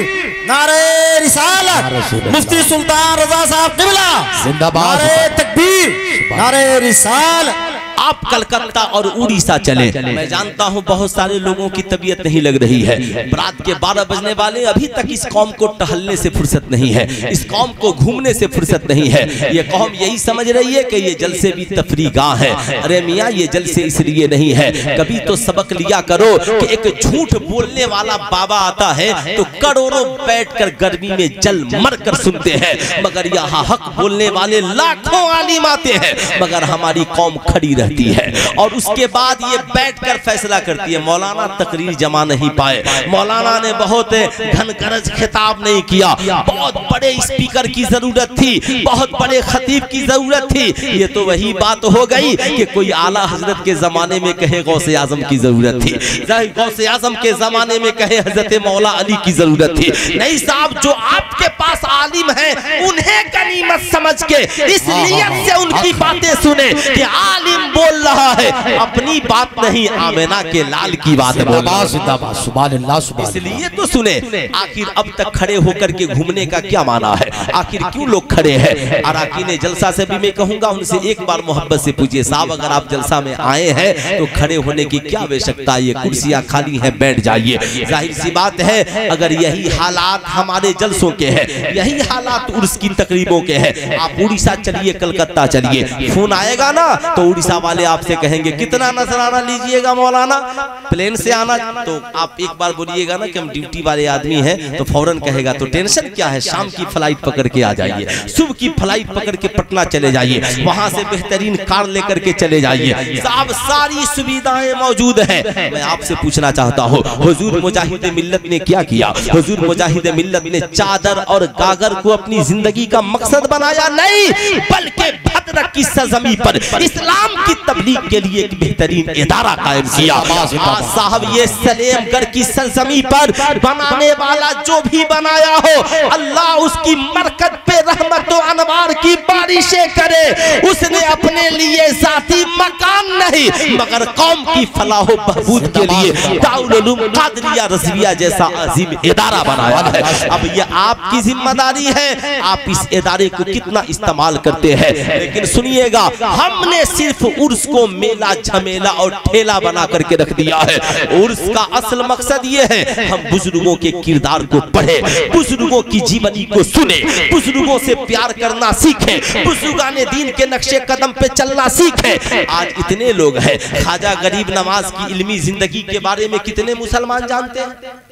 नारे रिसालत। मुफ्ती सुल्तान रजा साहब किबला। जिंदाबाद। नारे तकबीर। नारे रिसालत। आप कलकत्ता और उड़ीसा चले। मैं जानता हूँ बहुत सारे लोगों की तबीयत नहीं लग रही है। रात के 12 बजने वाले अभी तक इस कौम को टहलने से फुर्सत नहीं है। इस कौम को घूमने से फुर्सत नहीं है। ये कौम यही समझ रही है कि ये जलसे भी तफरी गाह है। अरे मियाँ, ये जलसे इसलिए नहीं है। कभी तो सबक लिया करो कि एक झूठ बोलने वाला बाबा आता है तो करोड़ों बैठकर गर्मी में जल मर कर सुनते हैं। मगर यहाँ हक बोलने वाले लाखों आलिम आते हैं। मगर हमारी कौम खड़ी रहती है। और उसके बाद ये बैठकर फैसला करती है। मौलाना तकरीर जमा नहीं पाए। मौलाना ने बहुत घन गरज खिताब नहीं किया। बहुत बड़े स्पीकर की ज़रूरत थी। बहुत बड़े खतीब की ज़रूरत थी। ये तो वही बात हो गई कि कोई आला हज़रत के जमाने में कहे गौसे आज़म की ज़रूरत थी। गौसे आज़म के जमाने में कहे हज़रत मौला अली की ज़रूरत थी। नहीं साहब जो आपके पास आलिम है उन्हें गनीमत समझ के इस नियत से उनकी बातें सुने कि आलिम बोल रहा है अपनी बात नहीं आमेना के लाल की बात है। इसलिए तो सुने आखिर अब तक खड़े होकर के घूमने का क्या माना है? आखिर क्यों लोग खड़े हैं? अराकीन जलसा से भी मैं कहूँगा उनसे एक बार मोहब्बत से पूछिए साहब अगर आप जलसा में आए हैं तो खड़े होने की क्या आवश्यकता है? ये कुर्सियाँ खाली हैं बैठ जाइए। ज़ाहिर सी बात है अगर यही हालात हमारे जलसों के हैं यही हालात उर्स की तकरीबों के हैं आप उड़ीसा चलिए कलकत्ता चलिए। फ़ोन आएगा ना तो उड़ीसा वाले आपसे कहेंगे, कितना नजराना लीजिएगा मौलाना? प्लेन से आना तो आप एक बार बोलिएगा ना कि हम ड्यूटी वाले आदमी हैं तो फ़ौरन कहेगा तो टेंशन क्या है? शाम की फ़्लाइट पकड़ के आ जाइए, सुबह की फ़्लाइट पकड़ के पटना चले जाइए, वहाँ से बेहतरीन कार लेकर के चले जाइए। साहब, सारी सुविधाएँ मौजूद है। मैं आपसे पूछना चाहता हूँ, हुजूर मुजाहिद मिल्लत ने क्या किया? हजूर मुजाहिद मिल्लत ने चादर और गागर को अपनी ज़िंदगी का मकसद बनाया? नहीं, बल्कि भद्रक की सरजमी पर, इस्लाम की तबलीग के लिए एक बेहतरीन इदारा कायम किया। साहब ये सलेमगढ़ की सरजमी पर बनाने वाला जो भी बनाया हो अल्लाह उसकी मरकत पे रहमत अनवार की बारिशें करे। उसने अपने लिए जाती मकान नहीं मगर कौम की फलाह बहबूद के लिए कादरिया रजविया जैसा अजीम इदारा बनाया है। अब ये आपकी ज़िम्मेदारी है आप इस इदारे को कितना इस्तेमाल करते हैं। लेकिन सुनिएगा हमने सिर्फ़ उर्स को मेला, झमेला और ठेला बना करके रख दिया है। उर्स का असल मकसद ये है, हम बुज़ुर्गों के किरदार को पढ़े, बुज़ुर्गों की जीवनी को सुने, बुज़ुर्गों से प्यार करना सीखे, बुजुर्गान दीन के नक्शे कदम पे चलना सीखे। आज इतने लोग हैं, खाजा गरीब नवाज़ की इल्मी ज़िंदगी के बारे में कितने मुसलमान जानते हैं?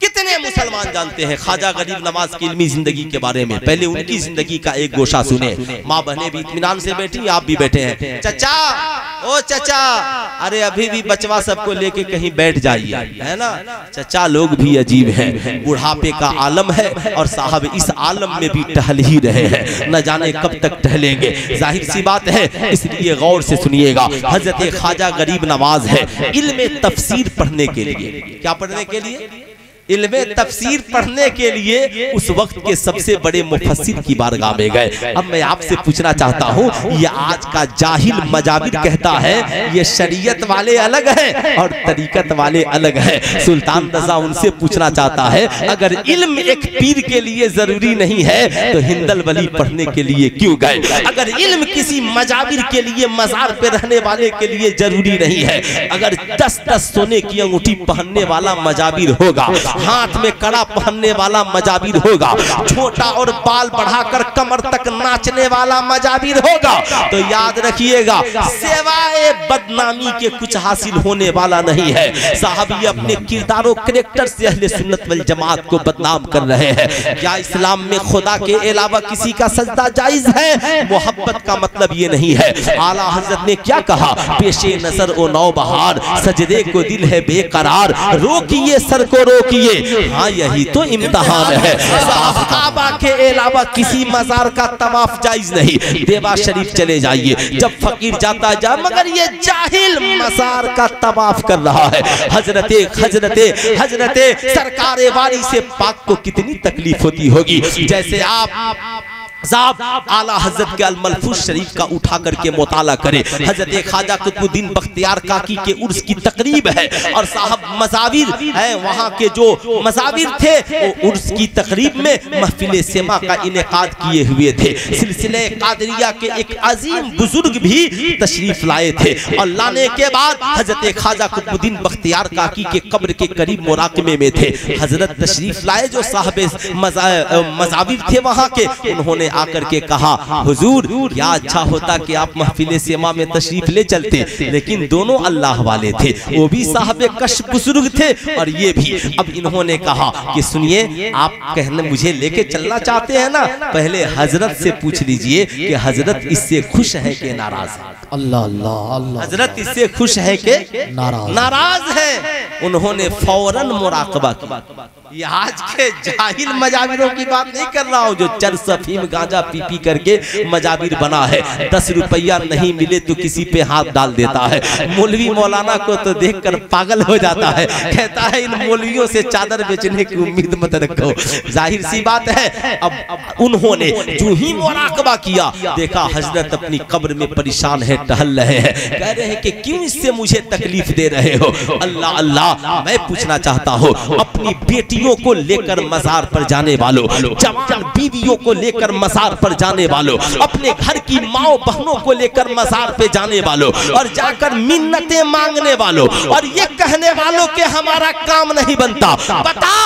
कितने मुसलमान जानते हैं? ख्वाजा गरीब नवाज़ की इल्मी ज़िंदगी के बारे में। पहले उनकी ज़िंदगी का एक गोशा सुने। माँ बहने भी इतमान से बैठी आप भी बैठे हैं। चचा ओ चचा अरे अभी भी बचवा सबको लेके कहीं बैठ जाइए है ना? चचा लोग भी अजीब हैं। बुढ़ापे का आलम है और साहब इस आलम में भी टहल ही रहे हैं। न जाने कब तक टहलेंगे। ज़ाहिर सी बात है इसलिए गौर से सुनिएगा हज़रत ख्वाजा गरीब नवाज़ है इल्म तफसीर पढ़ने के लिए। क्या पढ़ने के लिए? इल्म तफसीर पढ़ने के लिए उस वक्त के सबसे बड़े मुफस्सिर की बारगाह में गए। अब मैं आपसे पूछना चाहता हूँ ये आज का जाहिल मजाबिर कहता है ये शरीयत वाले अलग हैं और तरीकत वाले अलग हैं। सुल्तान रजा उनसे पूछना चाहता है अगर इल्म एक पीर के लिए ज़रूरी नहीं है तो हिंदल वली पढ़ने के लिए क्यों गए? अगर इल्म किसी मजाबिर के लिए मजार पे रहने वाले के लिए ज़रूरी नहीं है अगर दस दस सोने की अंगूठी पहनने वाला मजाबिर होगा हाथ में कड़ा पहनने वाला मजाबिर होगा। छोटा और बाल बढ़ाकर कमर तक नाचने वाला मजाबिर होगा। तो याद रखिएगा, सेवाए बदनामी के कुछ हासिल होने वाला नहीं है। साहब ये अपने किरदारों, करेक्टर से अहले सुन्नत वल जमात को बदनाम कर रहे हैं। क्या इस्लाम में खुदा के अलावा किसी का सजदा जायज़ है? मोहब्बत का मतलब ये नहीं है। आला हज़रत ने क्या कहा? पेशे नज़र ओ नौ बहार सजदे को दिल है बेकरार, रोकिए सर को, रोकिए हाँ यही तो इम्तहान है। काबा के अलावा किसी मजार का तवाफ जायज़ नहीं। देवा शरीफ चले जाइए। जब फकीर जाता जा मगर ये जाहिल मजार का तवाफ कर रहा है। हजरते हजरते हजरते सरकार वाली से पाक को कितनी तकलीफ़ होती होगी। जैसे आप साहब आला हज़रत के अलमलफूज शरीफ का उठा करके मुताला करे। हज़रत ख्वाजा कुतुबुद्दीन बख्तियार काकी के उर्स की तकरीब है और साहब मजाविर है, वहाँ के जो मजाविर थे, वो उर्स की तकरीब में महफिल सेमा का इनेकाद किए हुए थे। सिलसिले कादरिया के एक अजीम बुज़ुर्ग भी तशरीफ़ लाए थे। और लाने के बाद हज़रत ख्वाजा कुतुबुद्दीन बख्तियार काकी के कब्र के करीब मुराकमे में थे। हज़रत तशरीफ़ लाए जो साहब मजाविर थे वहाँ के, उन्होंने आकर के कहा हुजूर क्या अच्छा होता कि आप महफिल सेमा में तशरीफ़ ले चलते लेकिन दोनों अल्लाह वाले थे वो भी साहब कश बुज़ुर्ग थे और ये भी अब इन्होंने कहा कि सुनिए आप कहने मुझे लेके चलना चाहते हैं ना पहले हज़रत से पूछ लीजिए कि हज़रत इससे खुश है कि नाराज़ है? अल्लाह अल्लाह अल्लाह। हज़रत इससे खुश है कि नाराज़। नाराज़ है। उन्होंने फ़ौरन मुराकबा किया। ये आज के जाहिल मजाविरों की बात नहीं कर रहा हूँ जो चर सफीम गांजा पी पी करके मजाविर बना है। दस रुपया नहीं मिले तो किसी पे हाथ डाल देता है। मौलवी मौलाना को तो देखकर पागल हो जाता है। कहता है इन मौलवियों से चादर बेचने की उम्मीद मत रखो। ज़ाहिर सी बात है अब उन्होंने जो ही मुराकबा किया देखा हज़रत अपनी कब्र में परेशान है टहल रहे हैं। कह रहे हैं कि क्यों इससे मुझे तकलीफ़ दे रहे हो? अल्लाह अल्लाह मैं पूछना चाहता हूँ अपनी बेटियों को लेकर मजार पर जाने वालों, जवान बीवियों को लेकर मजार पर जाने वालों, अपने घर की माओ बहनों को लेकर मजार पे जाने वालों और जाकर मिन्नतें मांगने वालों और ये कहने वालों के हमारा काम नहीं बनता। बता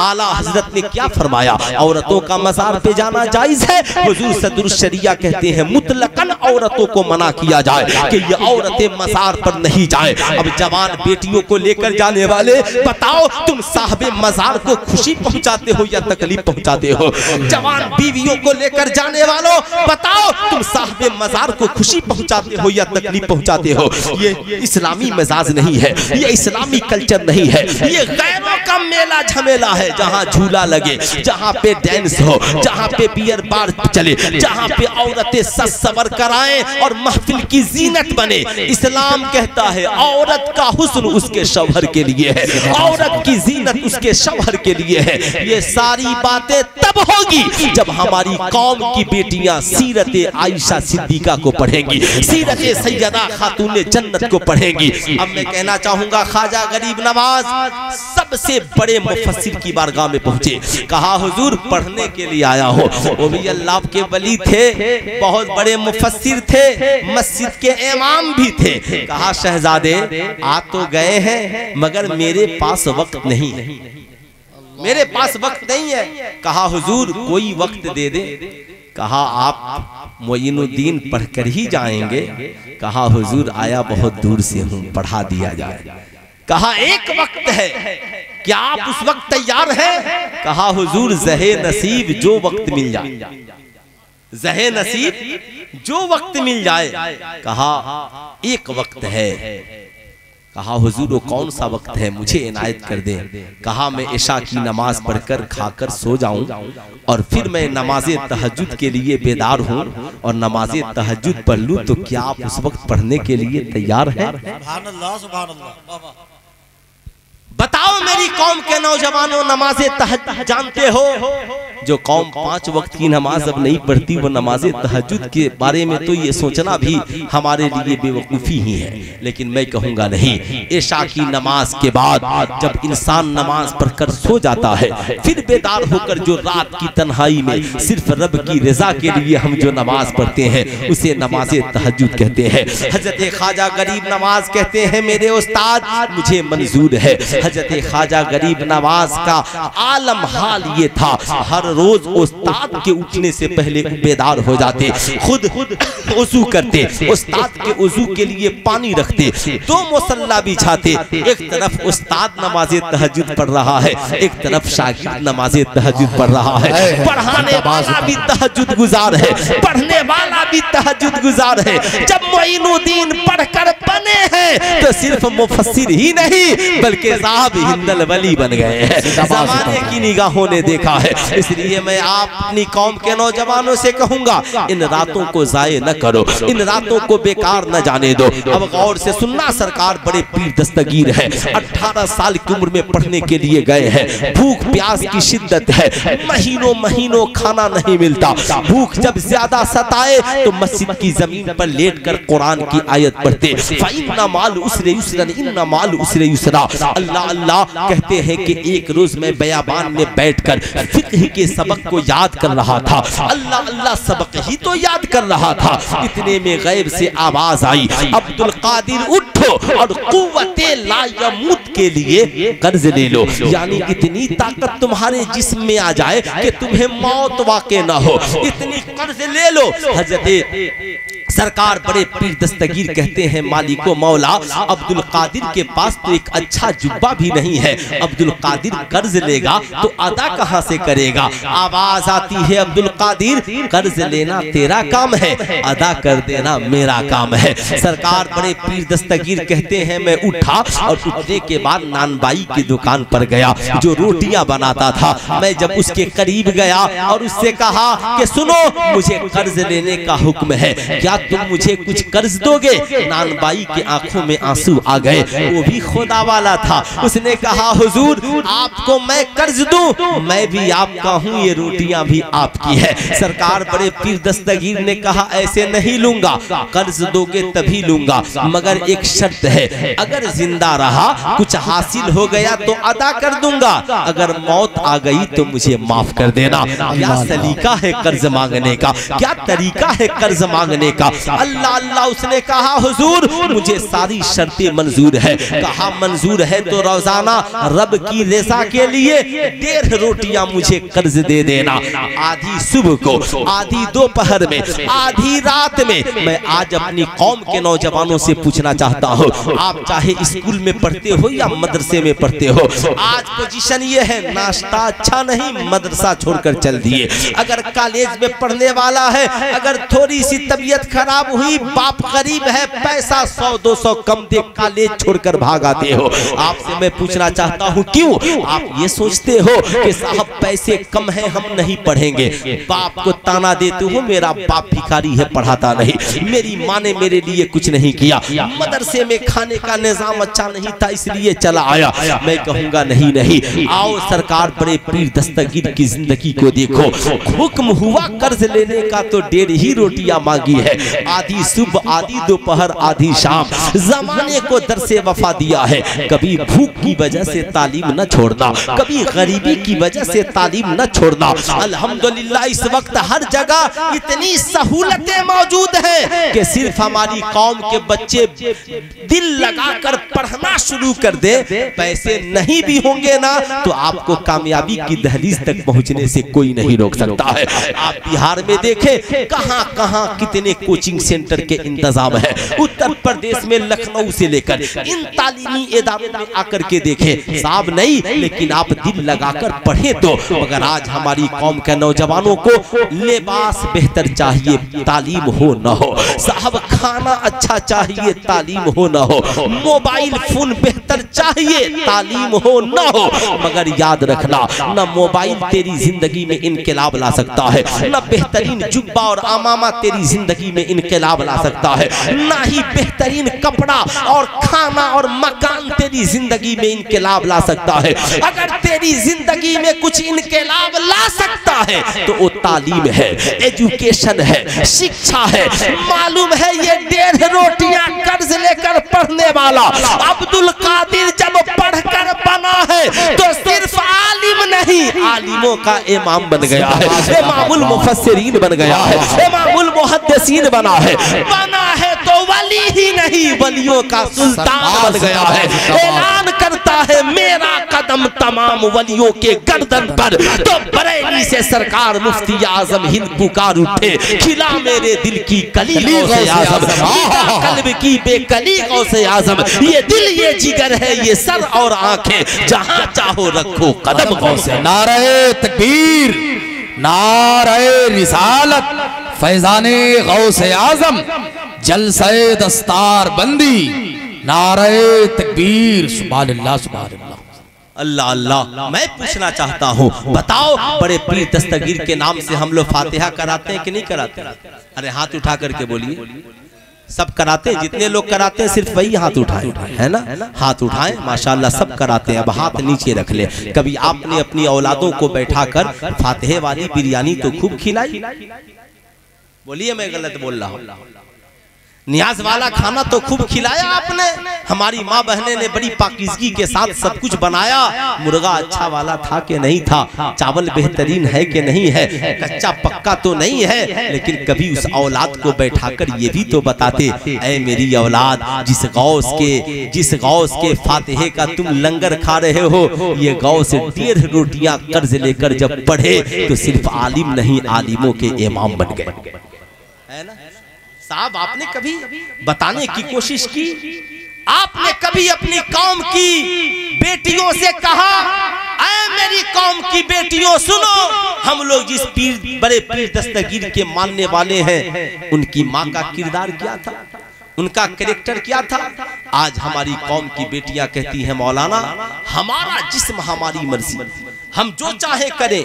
आला हज़रत ने क्या फरमाया? औरतों का मजार पे जाना जायज़ है। शरिया कहते हैं, मुतलकन औरतों को मना किया जाए कि ये औरतें मजार पर नहीं जाए। अब जवान बेटियों को लेकर जाने वाले, बताओ तुम साहब मजार को खुशी पहुंचाते हो या तकलीफ़ पहुंचाते हो? जवान बीवियों को लेकर जाने वालों, बताओ, तुम साहब मजार को खुशी पहुंचाते हो या तकलीफ़ पहुंचाते हो? ये इस्लामी मिजाज नहीं है, ये इस्लामी कल्चर नहीं है, ये गैरों का मेला झमेला है, जहाँ झूला लगे, जहाँ पे डांस हो, जहाँ पे बियर बार चले, जहाँ पे औरतें सस सवर कराएँ और महफिल की जीनत बने। इस्लाम कहता है, औरत का हुस्न उसके शौहर के लिए है, औरत की जीनत उसके शौहर के लिए है। ये सारी बातें तब होगी जब हमारी कौम की बेटियाँ सीरत आयशा सिद्दीका को पढ़ेंगी। सीरत सैयदा खातून जन्नत को पढ़ेंगी। अब मैं कहना चाहूँगा, ख्वाजा गरीब नवाज़ सबसे बड़े मुफस्सिर की बारगाह में पहुँचे। कहा, हुजूर, पढ़ने के लिए आया हो। वो भी अल्लाह के वली थे, बहुत बड़े मुफस्सिर थे, मस्जिद के इमाम भी थे। कहा, शहजादे आ तो गए हैं, मगर मेरे पास वक्त नहीं मेरे पास वक्त नहीं है। कहा हुजूर कोई वक्त दे दे कहा आप मोइनुद्दीन पढ़कर ही जाएँगे। कहा हुजूर आया बहुत दूर से हूँ पढ़ा दिया जाए। कहा एक वक्त है क्या आप उस वक्त तैयार हैं। कहा हुजूर जहे नसीब जो वक्त मिल जाए। जहे नसीब जो वक्त मिल जाए। कहा एक वक्त है। कहा, हुजूर कौन सा वक्त है? मुझे इनायत कर दे। कहा, मैं ईशा की नमाज़ पढ़कर खाकर सो जाऊँ और फिर मैं नमाज़ तहजद के लिए बेदार हूँ और नमाज़ तहजद पढ़ लूँ तो क्या आप उस वक्त पढ़ने के लिए तैयार हैं सुभान अल्लाह सुभान अल्लाह वाह, वाह। बताओ मेरी कौम के नौजवानों नमाज़ तहज्जुद जानते हो? जो कौम पाँच वक्त की नमाज़ अब नहीं पढ़ती वो नमाज़ तहज्जुद के बारे में तो ये सोचना भी हमारे लिए बेवकूफ़ी ही है। लेकिन मैं कहूँगा नहीं ईशा की नमाज़ के बाद जब इंसान नमाज़ पढ़कर सो जाता है फिर बेदार होकर जो रात की तन्हाई में सिर्फ़ रब की रजा के लिए हम जो नमाज़ पढ़ते हैं उसे नमाज़ तहज्जुद कहते हैं। हज़रत ख्वाजा गरीब नमाज़ कहते हैं। मेरे उस्ताद मुझे मंजूर है हज़रत ख्वाजा गरीब नवाज़ का आलम हाल ये था। हर रोज उस्ताद के उठने से पहले बेदार हो जाते। खुद वज़ू करते। उस्ताद के वज़ू के लिए पानी रखते। दो मुसल्ला बिछाते एक तरफ़ उस्ताद नमाज़ तहज्जुद पढ़ रहा है। एक तरफ़ शागिर्द नमाज़ तहज्जुद पढ़ रहा है। पढ़ाने वाला भी तहज्जुद गुजार है। पढ़ने वाला भी तहज्जुद गुजार है। जब मोइनुद्दीन पढ़कर बने हैं तो सिर्फ़ मुफस्सिर ही नहीं बल्कि साहब हिंदल वली बन गए हैं। जमाने की निगाहों ने देखा है। इसलिए मैं आप अपनी कौम के नौजवानों से कहूँगा इन रातों को जाये न करो इन रातों को बेकार न जाने दो। अब गौर से सुनना सरकार बड़े पीर दस्तगीर है। 18 साल की उम्र में पढ़ने के लिए गए हैं। भूख प्यास की शिद्दत है। महीनों महीनों खाना नहीं मिलता। भूख जब ज़्यादा सताए तो मस्जिद की ज़मीन पर लेट कर कुरान की आयत पढ़ते। माल उसरे इन्ना माल उसरे युसरा। अल्लाह अल्लाह कहते हैं कि एक रोज मैं बयाबान में बैठकर फ़िक्र के सबक को याद कर रहा था। अल्लाह अल्लाह सबक ही तो याद कर रहा था। इतने में गैब से आवाज़ आई, अब्दुल कादिर, उठो और कुव्वते लायमूत के लिए कर्ज ले लो। यानी इतनी ताकत तुम्हारे जिस्म में आ जाए कि तुम्हें मौत वाके ना हो। इतनी कर्ज ले लो। हज़रत सरकार बड़े पीर दस्तगीर कहते हैं, मालिको मौला अब्दुल कादिर के पास तो एक अच्छा जुब्बा भी नहीं है। अब्दुल कादिर कर्ज लेगा तो अदा कहाँ से करेगा? आवाज़ आती है अब्दुल कादिर, कर्ज लेना तेरा काम है, अदा कर देना मेरा काम है। सरकार बड़े पीर दस्तगीर कहते हैं, मैं उठा और उठने के बाद नानबाई की दुकान पर गया, जो रोटियाँ बनाता था। मैं जब उसके करीब गया और उससे कहा कि सुनो, मुझे कर्ज लेने का हुक्म है। क्या तुम मुझे कुछ कर्ज दोगे? नानबाई के आँखों में आँसू आ गए। वो भी खुदा वाला था। उसने कहा हुजूर आपको मैं कर्ज दूँ? मैं भी आपका हूँ ये रोटियाँ भी आपकी है। सरकार बड़े पीर दस्तगीर ने कहा ऐसे नहीं लूँगा। कर्ज दोगे तभी लूँगा। मगर एक शर्त है अगर ज़िंदा रहा कुछ हासिल हो गया तो अदा कर दूँगा। अगर मौत आ गई तो मुझे माफ़ कर देना। क्या सलीका है कर्ज मांगने का क्या तरीका है कर्ज मांगने का अल्लाह अल्लाह उसने कहा, हुजूर, मुझे सारी शर्तें मंजूर है। कहा, मंजूर है तो रोज़ाना रब की रेसा के लिए डेढ़ रोटियाँ मुझे कर्ज दे देना। आधी सुबह को, आधी दोपहर में, आधी रात में मैं आज अपनी कौम के नौजवानों से पूछना चाहता हूँ, आप चाहे स्कूल में पढ़ते हो या मदरसे में पढ़ते हो, आज पोजीशन ये है, नाश्ता अच्छा नहीं, मदरसा छोड़कर चल दिए। अगर कॉलेज में पढ़ने वाला है, अगर थोड़ी सी तबीयत खराब हुई, बाप गरीब है, पैसा सौ, दो सौ कम दे कॉलेज छोड़कर भाग आते हो। आपसे मैं पूछना चाहता हूँ, क्यों? आप ये सोचते हो कि साहब पैसे कम है, हम नहीं पढ़ेंगे। बाप को ताना देते हो, मेरा बाप भिखारी है, पढ़ाता नहीं। मेरी माँ ने मेरे लिए कुछ नहीं किया। मदरसे में खाने का निज़ाम अच्छा नहीं था, इसलिए चला आया। मैं कहूँगा, नहीं नहीं, आओ सरकार, बड़े पीर दस्तगीर की ज़िंदगी को देखो। हुक्म हुआ कर्ज लेने का तो डेढ़ ही रोटियाँ मांगी है। आधी सुबह, आधी दोपहर, आधी शाम। जमाने को दर से वफा दिया है। कभी भूख की वजह से तालीम न छोड़ना, कभी गरीबी की वजह से तालीम न छोड़ना। अल्हम्दुलिल्लाह, इस वक्त हर जगह इतनी सहूलतें मौजूद हैं कि सिर्फ़ हमारी कौम के बच्चे दिल लगाकर पढ़ना शुरू कर दे। पैसे नहीं भी होंगे ना तो आपको कामयाबी की दहलीज तक पहुँचने से कोई नहीं रोक सकता है। आप बिहार में देखें कहाँ कहाँ कितने कोचिंग सेंटर के इंतज़ाम है। उत्तर प्रदेश में लखनऊ से लेकर इन तालीमी इदारों में आकर के देखें। साहब नहीं, लेकिन आप दिल लगाकर पढ़े तो। मगर आज हमारी कौम के नौजवानों को लिबास बेहतर चाहिए, तालीम हो न हो। साहब, खाना अच्छा चाहिए, तालीम हो न हो। मोबाइल फ़ोन बेहतर चाहिए, तालीम हो न हो। मगर याद रखना, न मोबाइल तेरी ज़िंदगी में इनकलाब ला सकता है, न बेहतरीन जुब्बा और अमामा तेरी ज़िंदगी में इनकलाब ला सकता है। ना ही बेहतरीन कपड़ा और खाना और मकान तेरी ज़िंदगी में इनकलाब ला सकता है। अगर तेरी ज़िंदगी में कुछ इनकलाब ला सकता है तो वो तालीम है, एजुकेशन है, शिक्षा है। मालूम है ये डेढ़ रोटियाँ कर्ज लेकर पढ़ने वाला, अब्दुल कादिर जब पढ़कर बना है तो सिर्फ़ आलिम नहीं, आलिमों का इमाम बन गया है, इमामुल मुफस्सिरीन बन गया है, इमामुल मुहद्दिसीन बना है। बना है तो वली ही नहीं वलियों का सुल्तान बन गया है। ऐलान करता है मेरा कदम तमाम वलियों के गर्दन पर। तो बरेली से सरकार मुफ्ती आज़म हिंद पुकार उठे। खिला मेरे दिल की कली गौसे आज़म। कल्ब की बेकली गौसे आज़म। ये दिल ये जिगर है ये सर और आँखें। जहाँ चाहो रखो कदम। गौसे नारे तकबीर नारे रिसालत। फैजाने गौसे आज़म, जलसे दस्तार बंदी, नारे तकबीर सुभान अल्लाह अल्लाह अल्लाह, मैं पूछना चाहता हूँ, बताओ, बड़े पीर दस्तगीर के नाम से हम लोग फातिहा कराते हैं कि नहीं कराते? अरे हाथ उठा करके बोलिए। सब कराते हैं जितने लोग कराते हैं, सिर्फ़ वही हाथ उठाए, है ना? हाथ उठाएँ, माशाल्लाह, सब कराते हैं, अब हाथ नीचे रख ले। कभी आपने अपनी औलादों को बैठा कर फातिहे वाली बिरयानी तो खूब खिलाई? बोलिए मैं गलत बोल रहा हूँ। न्याज वाला खाना तो खूब खिलाया आपने। हमारी माँ बहने ने बड़ी पाकिजगी के साथ सब कुछ बनाया। मुर्गा अच्छा वाला था कि नहीं था। चावल बेहतरीन है कि नहीं है? कच्चा पक्का तो नहीं है। लेकिन कभी उस औलाद को बैठाकर ये भी तो बताते ऐ मेरी औलाद जिस गौस के जिस गौस के फातिहे का तुम लंगर खा रहे हो ये गौ से डेढ़ रोटियाँ कर्ज लेकर जब पढ़े तो सिर्फ़ आलिम नहीं आलिमों के इमाम बन गए है ना? साहब आपने कभी बताने की कोशिश की? आपने कभी अपनी कौम की बेटियों से कहा ऐ मेरी कौम की बेटियों सुनो हम लोग जिस पीर बड़े पीर दस्तगीर के मानने वाले हैं उनकी माँ का किरदार क्या था? उनका करेक्टर क्या था? आज हमारी कौम की बेटियाँ कहती हैं मौलाना हमारा जिस्म हमारी मर्ज़ी। हम जो चाहे करें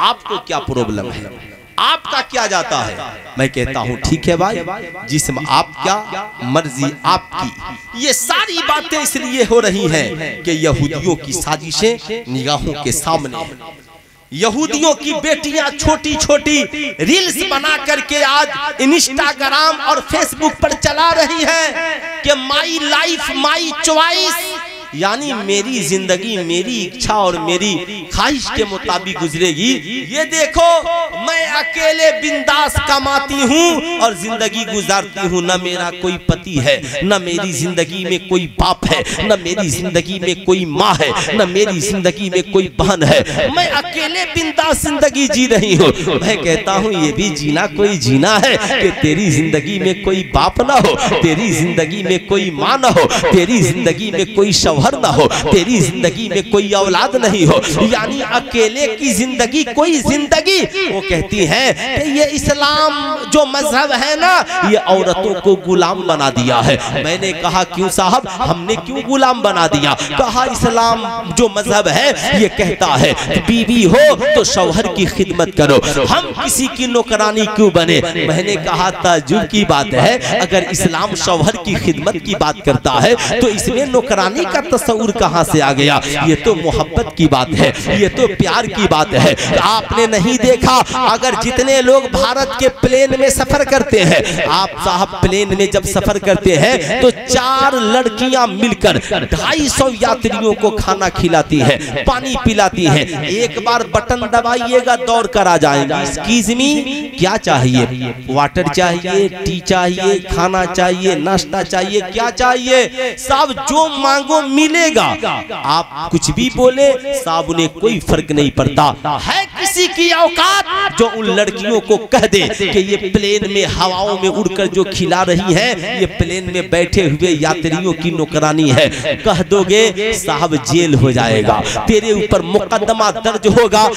आपको क्या प्रॉब्लम है? आपका क्या जाता है। मैं कहता हूँ, ठीक है भाई? जिसम आप क्या, मर्ज़ी आपकी। ये सारी बातें इसलिए हो रही हैं कि यहूदियों की साजिशें निगाहों के सामने। यहूदियों की बेटियाँ छोटी छोटी रील्स बना करके आज इंस्टाग्राम और फेसबुक पर चला रही है कि माई लाइफ माई चॉइस यानी मेरी ज़िंदगी मेरी इच्छा और मेरी ख्वाहिश के मुताबिक गुजरेगी। ये देखो मैं अकेले बिंदास कमाती हूँ और ज़िंदगी गुजारती हूँ। न मेरा कोई पति है न मेरी ज़िंदगी में कोई बाप है न मेरी ज़िंदगी में कोई माँ है न मेरी ज़िंदगी में कोई बहन है। मैं अकेले बिंदास ज़िंदगी जी रही हूँ। मैं कहता हूँ ये भी जीना कोई जीना है कि तेरी ज़िंदगी में कोई बाप ना हो तेरी ज़िंदगी में कोई माँ ना हो तेरी ज़िंदगी में कोई शव शौहर ना हो, तेरी ज़िंदगी में कोई औलाद नहीं हो। यानी अकेले की ज़िंदगी कोई ज़िंदगी। वो कहती है कि ये इस्लाम जो मज़हब है ना, ये औरतों को गुलाम बना दिया है। मैंने कहा, क्यों साहब? हमने क्यों गुलाम बना दिया? कहा, इस्लाम जो मज़हब है, ये कहता है, बीवी हो तो शौहर की खिदमत करो। हम किसी की नौकरानी क्यों बने? मैंने कहा, ताजुब की बात है, अगर इस्लाम शौहर की खिदमत की बात करता है तो इसमें नौकरानी का तस्वुर कहाँ से आ गया? ये तो मोहब्बत की बात है, ये तो प्यार की बात है। आपने नहीं देखा, अगर जितने लोग भारत के प्लेन में सफ़र करते हैं, आप साहब प्लेन में जब सफ़र करते हैं तो चार लड़कियाँ मिलकर ढाई सौ यात्रियों को खाना खिलाती है, पानी पिलाती है। एक बार बटन दबाइएगा, दौड़ कर आ जाएँगे। क्या चाहिए? वाटर चाहिए टी चाहिए, खाना चाहिए, नाश्ता चाहिए, क्या चाहिए? साहब, जो मांगो मिलेगा। आप कुछ भी बोले, साहब, उन्हें कोई फ़र्क नहीं पड़ता। है किसी की औकात जो उन लड़कियों को कह दे कि ये प्लेन में हवाओं में उड़कर जो खिला रही है, ये प्लेन में बैठे हुए यात्रियों की नौकरानी है। कह दोगे, साहब, जेल हो जाएगा। तेरे ऊपर मुकदमा दर्ज होगा,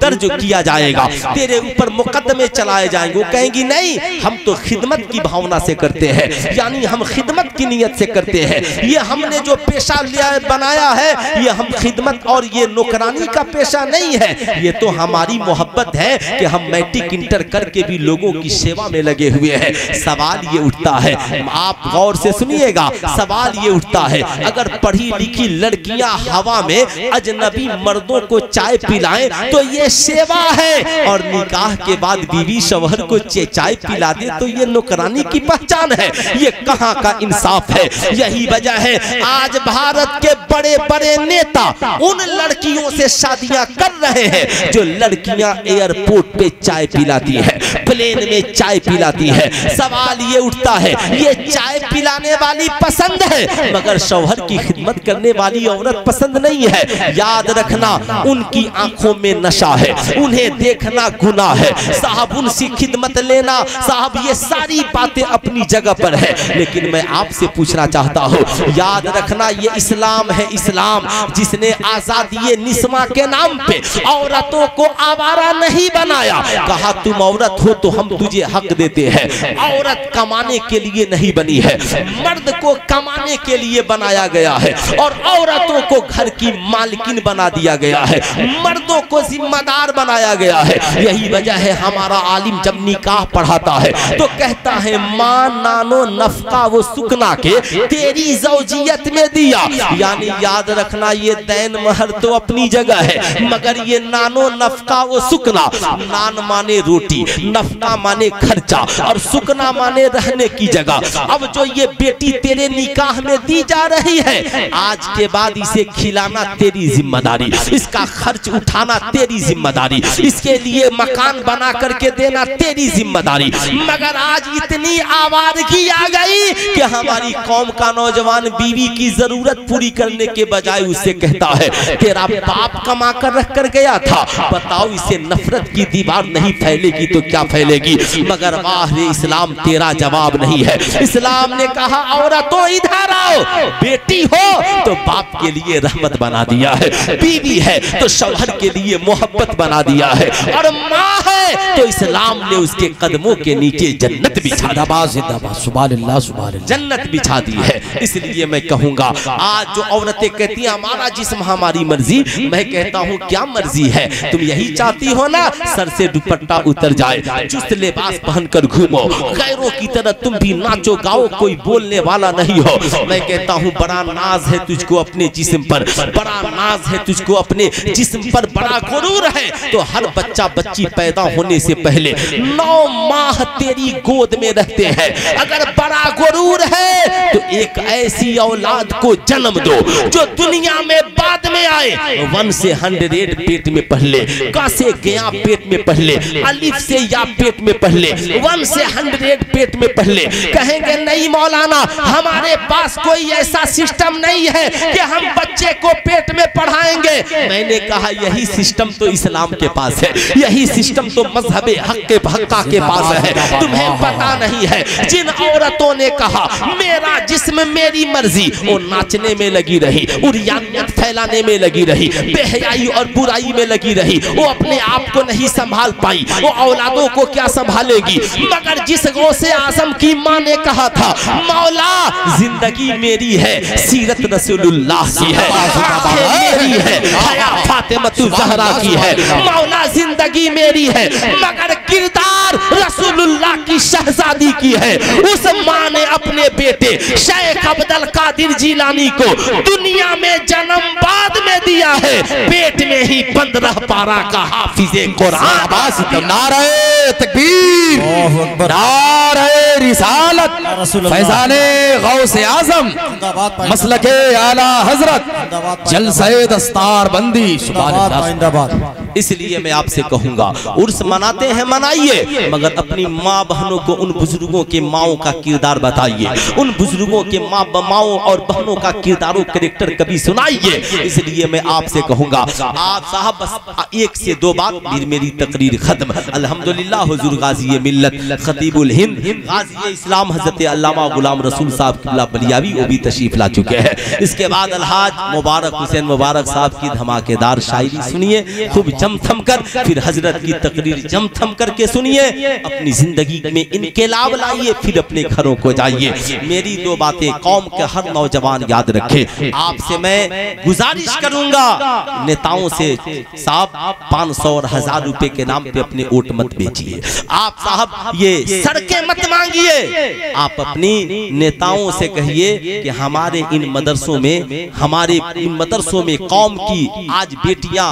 दर्ज किया जाएगा। तेरे ऊपर मुकदमे चलाए जाएँगे। कहेंगी, नहीं, हम तो खिदमत की भावना से करते हैं। यानी हम खिदमत की नीयत से करते हैं। ये हमने जो पेशा लिया बनाया है, ये हम खिदमत और ये नौकरानी का पेशा नहीं है। ये तो हमारी मोहब्बत है कि हम मैट्रिक इंटर करके भी लोगों की सेवा में लगे हुए हैं। सवाल ये उठता है, आप गौर से सुनिएगा, सवाल ये उठता है, अगर पढ़ी लिखी लड़कियाँ हवा में अजनबी मर्दों को चाय पिलाएँ तो ये सेवा है। और निकाह के बाद बीवी शवहर को चाय पिला दे तो ये नौकरानी की पहचान है। ये कहाँ का इंसाफ है? यही वजह है, आज भारत के बड़े बड़े नेता, उन लड़कियों से शादियाँ कर रहे हैं, जो लड़कियाँ एयरपोर्ट पे चाय पिलाती है, प्लेन में चाय पिलाती है। सवाल ये उठता है, ये चाय पिलाने वाली पसंद है, मगर शौहर की खिदमत करने वाली औरत पसंद नहीं है। याद रखना, उनकी आँखों में नशा है, उन्हें देखना गुना है। साहब, उनसे खिदमत लेना, साहब, ये सारी बातें अपनी जगह पर है। लेकिन मैं आपसे पूछना चाहता हूँ, याद रखना, ये इस्लाम है इस्लाम, जिसने आज़ादी निस्मा के नाम पे औरतों को आवारा नहीं बनाया। कहा, तुम औरत हो तो हम तुझे हक देते हैं। औरत कमाने के लिए नहीं बनी है। मर्द को कमाने के लिए बनाया गया है। और औरतों को घर की मालकिन बना दिया गया है। मर्दों को जिम्मेदार बनाया गया है। यही वजह है हमारा आलिम जब निकाह पढ़ाता है तो कहता है, माँ, नानो, नफका वो सुकना के तेरी जौजियत में दिया। यानी याद रखना ये दैन महर तो अपनी जगह है, मगर ये नानो नफका वो सुकना नान माने रोटी, नफका माने खर्चा और सुकना माने रहने की जगह। अब जो ये बेटी तेरे निकाह में दी जा रही है, आज के बाद इसे खिलाना तेरी ज़िम्मेदारी, इसका खर्च उठाना तेरी ज़िम्मेदारी, इसके लिए मकान बना करके देना तेरी ज़िम्मेदारी। मगर आज इतनी आवारगी आ गई कि हमारी कौम का नौजवान बीवी की ज़रूरत पूरी करने के बजाय उसे कहता है तेरा बाप कमा कर रख कर गया था। बताओ इसे नफरत की दीवार नहीं फैलेगी तो क्या फैलेगी? मगर वाह रे इस्लाम तेरा जवाब नहीं है। इस्लाम ने कहा औरतों इधर आओ। बेटी हो तो बाप के लिए रहमत बना दिया है। बीवी है तो शौहर के लिए मोहब्बत बना दिया है। और माँ है तो इस्लाम ने उसके कदमों के नीचे जन्नत बिछा जिंदाबाद जिंदाबाद सुबह सुबह जन्नत बिछा दी है। इसलिए मैं कहूँगा आज जो औरतें कहती हैं हमारा जिस्म हमारी मर्ज़ी मैं कहता हूँ क्या मर्ज़ी है? तुम यही चाहती हो ना सर से दुपट्टा उतर जाए चुस्त लिबास पहनकर घूमो गैरों की तरह तुम भी नाचो गाओ कोई बोलने वाला नहीं हो। मैं कहता हूँ बड़ा नाज है तुझको अपने जिस्म पर बड़ा नाज है तुझको अपने जिस्म पर बड़ा गुरूर है। तो हर बच्चा बच्ची पैदा होने से पहले नौ माह तेरी गोद में रहते हैं। अगर बड़ा गुरूर है। तो एक ऐसी औलाद को जन्म दो, जो दुनिया में बाद में आए, वन से हंड्रेड पेट में पहले, का गया पेट में पहले, अलिफ से या पेट में पहले, वन से हंड्रेड पेट में पहले। कहेंगे, नहीं मौलाना, हमारे पास कोई ऐसा सिस्टम नहीं है कि हम बच्चे को पेट में पढ़ाएँगे। मैंने कहा, यही सिस्टम तो इस्लाम के पास है, यही सिस्टम तो मज़हब हक के, हक्का के पास है। तुम्हें पता नहीं है, जिन औरतों ने कहा, मेरा जिस्म मेरी मर्ज़ी, वो नाचने में लगी रही। उरियानियत फैलाने में लगी रही बेहयाई और बुराई में लगी रही। वो अपने आप को नहीं संभाल पाई, वो औलादों को क्या संभालेगी? मगर जिस गौ से आज़म की माँ ने कहा था, मौला, ज़िंदगी मेरी है, सीरत रसूलुल्लाह की है मेरी है फातिमा जहरा की है। मौला, ज़िंदगी मेरी है, मगर किरदार रसूलुल्लाह की शहजादी की है। उस माँ ने अपने बेटे, शेख अब्दुल कादिर जीलानी को दुनिया में जन्म बाद में दिया है। पेट में ही पंद्रह पारा का हाफिजे कुरान। नारे तकबीर। नारे रिसालत। फैजाने गौस आज़म। जिंदाबाद पाइंदाबाद। मसलके आला हज़रत। जिंदाबाद जलसे दस्तार बंदी जिंदाबाद इसलिए मैं आपसे कहूँगा उर्स मनाते हैं मनाइए मगर अपनी माँ बहनों को उन बुज़ुर्गों के माओ का किरदार बताइए। उन बुज़ुर्गों के माँ माओ और बहनों का किरदारों करेक्टर कभी सुनाइए। इसलिए मैं आपसे कहूँगा आप साहब बस एक से दो बात फिर मेरी तकरीर खत्म। अल्हम्दुलिल्लाह हुजूर गाजी मिल्लत खतीबुल हिंद गाजी इस्लाम हज़रत अल्लामा गुलाम रसूल साहब किबला बलियावी वो भी तशरीफ़ ला चुके हैं। इसके बाद अलहाज मुबारक हुसैन मुबारक साहब की धमाकेदार शायरी सुनिए खूब जम थम कर फिर हज़रत की तकरीर जम थम करके सुनिए अपनी ज़िंदगी में इनकलाब लाइए फिर अपने घरों को जाइए। मेरी दो बातें कौम के हर नौजवान याद रखे आपसे मैं गुजारिश करूँगा। नेताओं से साहब पाँच सौ और हज़ार रुपए के नाम पे अपने वोट मत बेचिए। आप साहब ये सड़कें मत मांगिए। आप अपनी नेताओं से कहिए कि हमारे इन मदरसों में हमारे इन मदरसों में कौम की आज बेटियाँ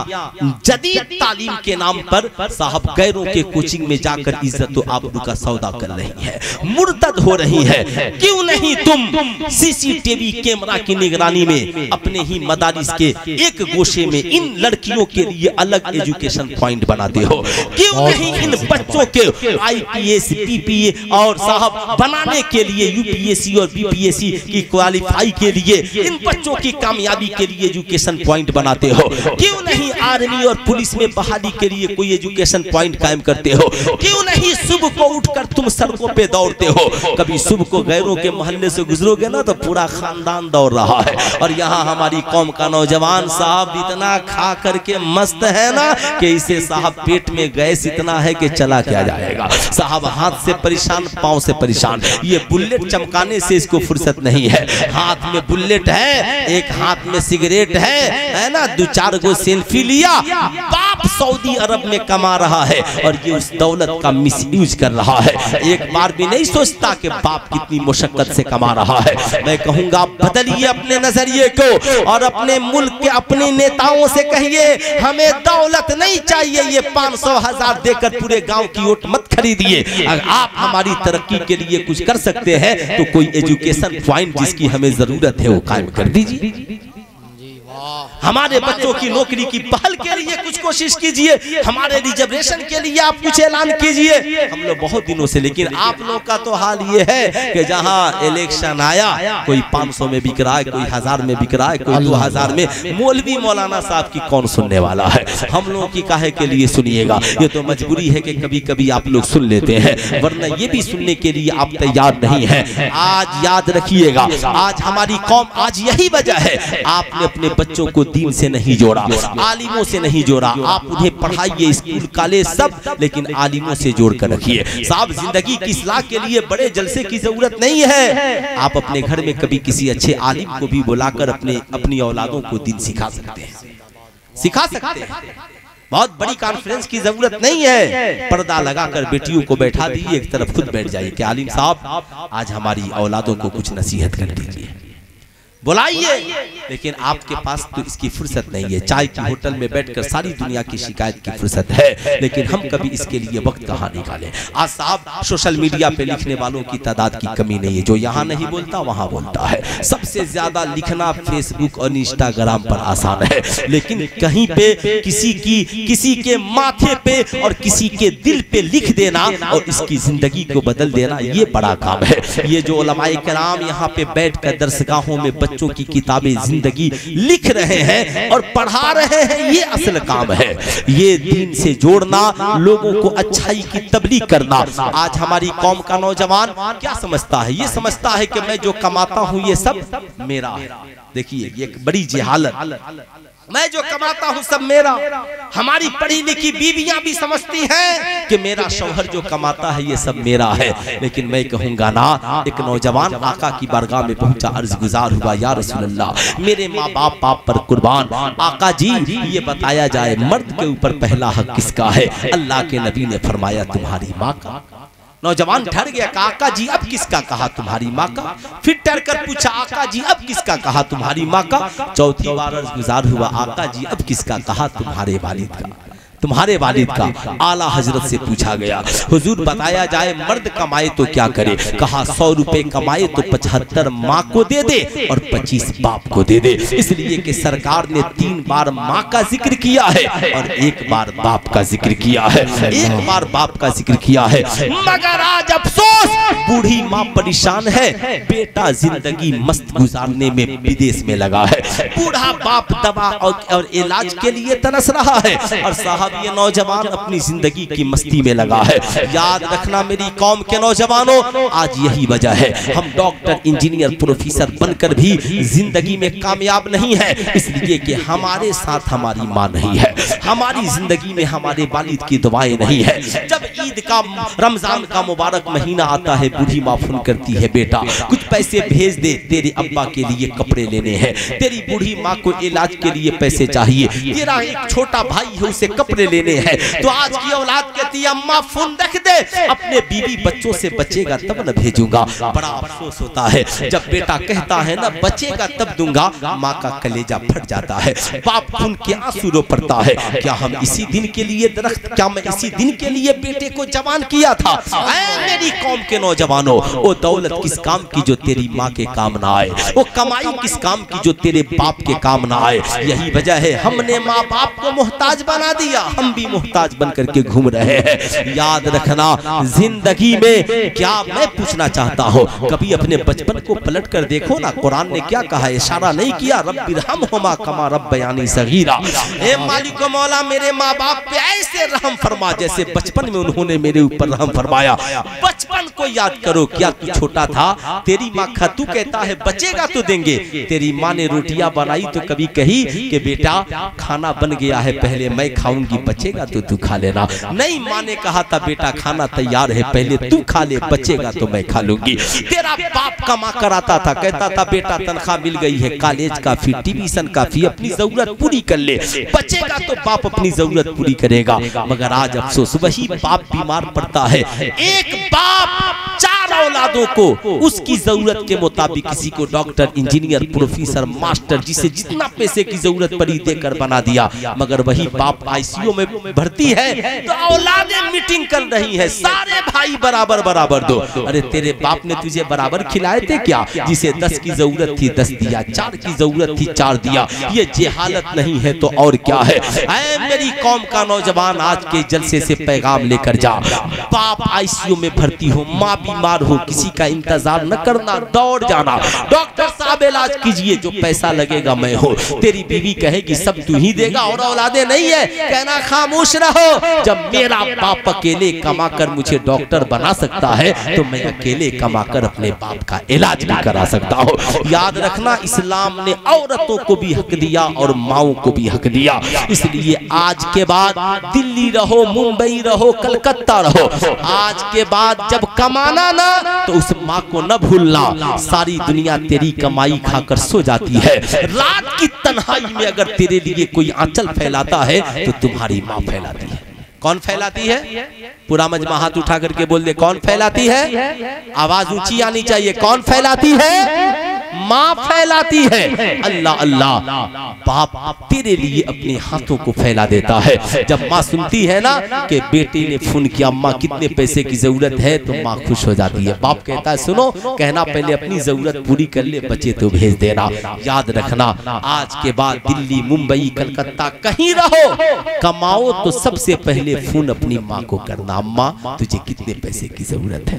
जदीद तालीम के नाम पर साहब गैरों के कोचिंग में जाकर इज़्ज़त तो आबरू का सौदा कर रही है। मुर्तद हो रही है। क्यों नहीं तुम? सीसीटीवी कैमरा की निगरानी में अपने ही मदारिस के एक गोशे में इन लड़कियों के लिए अलग एजुकेशन पॉइंट बनाते हो। क्यों नहीं इन बच्चों के आईपीएस पीपीए और साहब बनाने के लिए यूपीएससी और बीपीएससी की क्वालिफाई के लिए इन बच्चों की कामयाबी के लिए एजुकेशन पॉइंट बनाते हो। क्यों नहीं आर्मी और पुलिस में बहाली के लिए कोई एजुकेशन पॉइंट कायम करते हो? क्यों नहीं सुबह को उठकर तुम सड़कों पे दौड़ते हो? कभी सुबह को गैरों के मोहल्ले से गुजरोगे ना तो पूरा खानदान दौड़ रहा है। और यहाँ हमारी कौम का नौजवान साहब इतना खा करके मस्त है ना कि इसे साहब पेट में गैस इतना है कि चला क्या जाएगा? साहब हाथ से परेशान, पाँव से परेशान। ये बुलेट चमकाने से इसको फुर्सत नहीं है। हाथ में बुलेट है, एक हाथ में सिगरेट है है ना? दो चार गो सेल्फी लिया, बाप सऊदी अरब में कमा रहा है और ये उस दौलत का मिसयूज कर रहा है। एक बार भी नहीं सोचता कि बाप कितनी मुशक्कत से कमा रहा है। मैं कहूँगा, बदलिए अपने नज़रिए को और अपने मुल्क के अपने नेताओं से कहिए, हमें दौलत नहीं चाहिए, ये पाँच सौ हज़ार देकर पूरे गाँव की वोट मत खरीदिए। अगर आप हमारी तरक्की के लिए कुछ कर सकते हैं तो कोई एजुकेशन पॉइंट जिसकी हमें ज़रूरत है, वो कायम कर दीजिए। हमारे बच्चों की नौकरी की पहल के लिए कुछ कोशिश कीजिए हमारे रिजर्वेशन के लिए आप कुछ ऐलान कीजिए। हम लोग बहुत दिनों से लेकिन आप लोग का तो हाल ये है कि जहाँ इलेक्शन आया कोई 500 में बिक रहा है कोई हज़ार में बिक रहा है कोई दो हज़ार में। मौलवी मौलाना साहब की कौन सुनने वाला है? हम लोगों की काहे के लिए सुनिएगा? ये तो मजबूरी है कि कभी कभी आप लोग सुन लेते हैं वरना ये भी सुनने के लिए आप तैयार नहीं है। आज याद रखिएगा आज हमारी कौम आज यही वजह है आपने अपने बच्चों को दीन से नहीं जोड़ा, आलिमों से नहीं जोड़ा। आप उन्हें पढ़ाइए, स्कूल, कॉलेज, सब, लेकिन आलिमों से जोड़ कर रखिए। साहब, ज़िंदगी की इस्लाह के लिए बड़े जलसे की ज़रूरत नहीं है। आप अपने घर में कभी किसी अच्छे आलिम को भी बुलाकर अपने, अपनी औलादों को दिन सिखा सकते हैं। सिखा सकते हैं। बहुत बड़ी कॉन्फ्रेंस की ज़रूरत नहीं है। पर्दा लगाकर बेटियों को बैठा दीजिए, एक तरफ़ खुद बैठ जाइए। कि आलिम साहब, आज हमारी औलादों को कुछ नसीहत कर दीजिए। बुलाइए। लेकिन आपके पास तो इसकी फुर्सत नहीं है। चाय की होटल में बैठकर सारी दुनिया की शिकायत की फुर्सत है। लेकिन हम कभी इसके लिए वक्त कहाँ निकालें? आज साहब सोशल मीडिया पे लिखने वालों की तादाद की कमी नहीं है। जो यहाँ नहीं बोलता वहाँ बोलता है। सबसे ज़्यादा लिखना फेसबुक और इंस्टाग्राम पर आसान है। लेकिन कहीं पे किसी की किसी के माथे पे और किसी के दिल पे लिख देना और इसकी ज़िंदगी को बदल देना ये बड़ा काम है ये जो कराम यहाँ पे बैठ कर दरसगाहों में बच्चों की किताबें ज़िंदगी लिख रहे हैं और पढ़ा रहे हैं ये असल काम है। ये दीन से जोड़ना लोगों को अच्छाई की तबलीग करना। आज हमारी कौम का नौजवान क्या समझता है? ये समझता है? कि मैं जो कमाता हूँ ये सब मेरा है। देखिए ये एक बड़ी जिहालत। मैं जो कमाता हूँ सब मेरा। हमारी पढ़ी लिखी बीवियाँ भी समझती हैं कि मेरा शौहर जो कमाता है ये सब मेरा है। लेकिन मैं कहूँगा ना एक नौजवान आका की बारगाह में पहुँचा अर्ज़ गुजार हुआ या रसूलल्लाह मेरे माँ बाप बाप पर कुर्बान। आका जी ये बताया जाए मर्द के ऊपर पहला हक किसका है? अल्लाह के नबी ने फरमाया तुम्हारी माँ का। नौजवान ठहर गया काका जी अब किसका कहा तुम्हारी माँ का? फिर ठहर कर पूछा आका जी अब किसका कहा तुम्हारी माँ का? चौथी बार गुजार हुआ आका जी अब किसका कहा तुम्हारे वालिद का? तुम्हारे वालिद का। आला हज़रत से पूछा गया हुजूर बताया जाए मर्द कमाए तो क्या करे? कहा सौ रुपए कमाए तो पचहत्तर माँ को दे दे। और पच्चीस बाप को दे दे। इसलिए कि सरकार ने तीन बार माँ का ज़िक्र किया है और एक बार बाप का ज़िक्र किया है। एक बार बाप का ज़िक्र किया है। मगर आज अफसोस बूढ़ी माँ परेशान है। बेटा ज़िंदगी मस्त गुजारने में विदेश में लगा है। बूढ़ा बाप दवा और, और इलाज के लिए तरस रहा है। और साहब ये नौजवान अपनी ज़िंदगी की मस्ती में लगा है। याद रखना मेरी कौम के नौजवानों आज यही वजह है। हम डॉक्टर इंजीनियर प्रोफेसर बनकर भी ज़िंदगी में कामयाब नहीं है। इसलिए कि हमारे साथ हमारी माँ नहीं है। हमारी ज़िंदगी में हमारे वालिद की दुआएँ नहीं है। जब ईद का रमज़ान का मुबारक महीना आता है बूढ़ी माँ फ़ोन करती है बेटा कुछ पैसे भेज दे तेरे अब्बा के लिए कपड़े लेने हैं। तेरी बूढ़ी माँ को इलाज के लिए पैसे चाहिए। तेरा एक छोटा भाई है उसे कपड़े लेने हैं। तो आज की औलाद कहती है अम्मा फ़ोन रख दे। अपने बीवी बच्चों से बचेगा तब न भेजूँगा। बड़ा अफसोस होता है। जब बेटा कहता है ना बचेगा तब दूँगा। माँ का कलेजा फट जाता है। बाप खून के आँसू रो पड़ता है। क्या हम इसी दिन के लिए दरख्त क्या मैं इसी दिन के लिए बेटे को जवान किया था? मेरी कौम के नौजवानों वो दौलत किस काम की जो तेरी माँ के काम ना आए? वो कमाई किस काम की जो तेरे बाप के काम ना आए यही वजह है हमने माँ बाप को मोहताज बना दिया हम भी मोहताज बन करके घूम रहे हैं। याद रखना ज़िंदगी में क्या मैं पूछना चाहता हूँ? कभी अपने बचपन को पलट कर देखो ना कुरान ने क्या कहा? इशारा नहीं किया रब हम होमा कमा रब बयानी सगीरा। हे मालिक मौला मेरे माँ बाप पे ऐसे रहम फरमा जैसे बचपन में उन्होंने मेरे ऊपर रहम फरमाया। बचपन को याद करो क्या तू छोटा था तेरी माँ खा तू कहता है बचेगा तो देंगे। तेरी माँ ने रोटियाँ बनाई तो कभी कही कि बेटा खाना बन गया है पहले मैं खाऊँगी। बचेगा तो तू खा लेना। नहीं माँ ने कहा था बेटा खाना तैयार है पहले तू खा ले बचेगा तो मैं खा लूँगी। तेरा बाप कमा कर आता था कहता था बेटा तनख्वाह मिल गई है कॉलेज का फ़ी ट्यूशन का फ़ी अपनी ज़रूरत पूरी कर ले। बचेगा तो बाप अपनी ज़रूरत पूरी करेगा। मगर आज अफसोस वही बाप बीमार पड़ता है। एक बाप चार औलादों को, उसकी ज़रूरत के मुताबिक किसी को डॉक्टर, इंजीनियर, प्रोफेसर, मास्टर जिसे जितना पैसे की ज़रूरत पड़ी देकर बना दिया। मगर वही बाप आईसीयू में भर्ती है तो औलादे मीटिंग कर रही है। सारे भाई बराबर बराबर दो। अरे तेरे बाप ने तुझे बराबर खिलाए थे क्या? जिसे दस की ज़रूरत थी, दस दिया, चार की ज़रूरत थी, चार दिया। ये जेहालत नहीं है तो और क्या है? मेरी कौम का नौजवान आज के जलसे से पैगाम लेकर जा। बाप आईसीयू में भर्ती हो, माँ बीमार हो, किसी का इंतज़ार न करना, दौड़ जाना। डॉक्टर साहब, इलाज कीजिए, जो पैसा लगेगा मैं हो। तेरी बीवी कहेगी, सब तू ही देगा, और औलादे नहीं है। कहना, खामोश रहो। जब मेरा बाप अकेले कमा कर मुझे डॉक्टर बना सकता है तो मैं अकेले कमा कर अपने बाप का इलाज भी करा सकता हूँ। याद रखना, इस्लाम ने औरतों को भी हक दिया और माओ को भी हक दिया। इसलिए आज के बाद दिल्ली रहो, मुंबई रहो, कलकत्ता रहो। आज के बाद जब कमाना ना तो उस माँ को न भूलना। सारी दुनिया तेरी कमाई खाकर सो जाती है। रात की तनहाई में अगर तेरे लिए कोई आंचल फैलाता है तो तुम्हारी माँ फैलाती है। कौन फैलाती है? पूरा मजमा हाथ उठा करके बोल दे, कौन फैलाती है? आवाज़ ऊँची आनी चाहिए। कौन फैलाती है? माँ फैलाती है। अल्लाह अल्लाह बाप तेरे लिए अपने हाथों को फैला देता है। जब माँ सुनती है ना कि बेटे ने फ़ोन किया माँ कितने पैसे की ज़रूरत है तो माँ खुश हो जाती है। बाप कहता है सुनो कहना पहले अपनी ज़रूरत पूरी कर ले बचे तो भेज देना। याद रखना आज के बाद दिल्ली मुंबई कलकत्ता कहीं रहो। कमाओ तो सबसे पहले फ़ोन अपनी माँ को करना। अम्मा तुझे कितने पैसे की ज़रूरत है?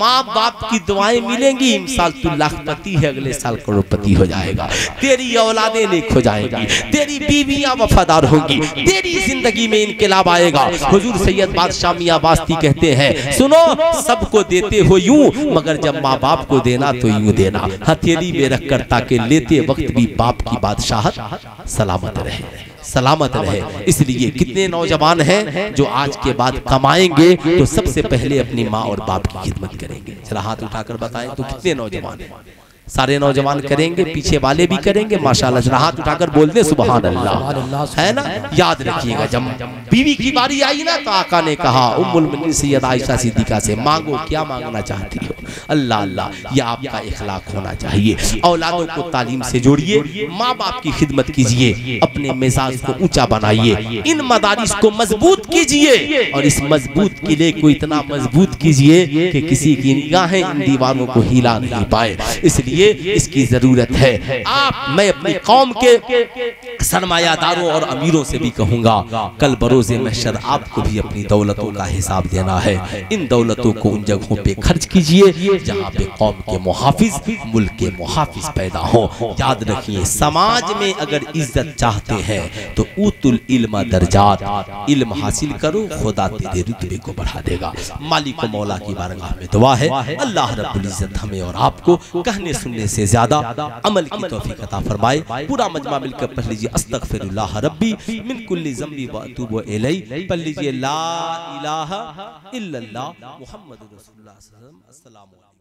माँ बाप की दुआएँ मिलेंगी इस साल तू लाखपति है अगले साल करोड़पति हो जाएगा। तेरी औलादे नेक हो जाएगी। तेरी बीवियाँ वफादार होंगी। तेरी ज़िंदगी में इनकलाब आएगा। हुजूर सैयद बादशाह मियाँ वास्ती कहते हैं, सुनो, सबको देते हो यूँ, मगर जब माँ बाप को देना तो यूँ देना। हथेली में रख कर ताकि लेते वक्त भी बाप की बादशाहत सलामत रहे। सलामत रहे। इसलिए कितने नौजवान हैं जो आज के बाद कमाएँगे तो सबसे पहले अपनी माँ और बाप की खिदमत करेंगे। जरा हाथ उठाकर बताएँ तो कितने नौजवान हैं? सारे नौजवान करेंगे पीछे वाले भी करेंगे माशाल्लाह जरा हाथ उठाकर बोल दे सुबह अल्लाह। है ना? याद रखिएगा जब बीवी की बारी आई ना तो आका ने कहा उम्मुल सैयद आयशा सिद्दीका से मांगो क्या मांगना चाहती हो? अल्लाह अल्लाह यह आपका इखलाक होना चाहिए। औलादों को तालीम से जोड़िए माँ बाप की खिदमत कीजिए अपने मिजाज को ऊँचा बनाइए इन मदारिस को मज़बूत कीजिए और इस मज़बूत किले को इतना मज़बूत कीजिए कि किसी की निगाहें इन दीवारों को हिला नहीं पाए इसलिए इसकी ज़रूरत है। आप, मैं अपनी कौम के सरमायादारों और अमीरों से भी कहूँगा, कल बरोजे महशर आपको भी अपनी दौलतों का हिसाब देना है। इन दौलतों को उन जगहों पे खर्च कीजिए जहाँ पे कौम के मुहाफिज, मुल्क के मुहाफिज पैदा हो। याद रखिए, समाज में अगर इज़्ज़त चाहते हैं तो उतुल इल्म दर्जात, इल्म हासिल करो, खुदा तेरे रुतबे को बढ़ा देगा। मालिक मौला की बारगाह में दुआ है। अल्लाह रब्बुल इज़्ज़त हमें और आपको। कहने सुनने से ज़्यादा अमल की तोफीक अता फरमाए। पूरा मजमा मिलकर पढ़ लीजिए। अस्तगफिरुल्लाह रब्बी मिन कुल्ली ज़म्बी व अतूबु इलैह। पढ़ लीजिए ला इलाहा इल्लल्लाह मुहम्मदुर रसूलुल्लाह सल्लल्लाहु अलैहि वसल्लम। अस्सलाम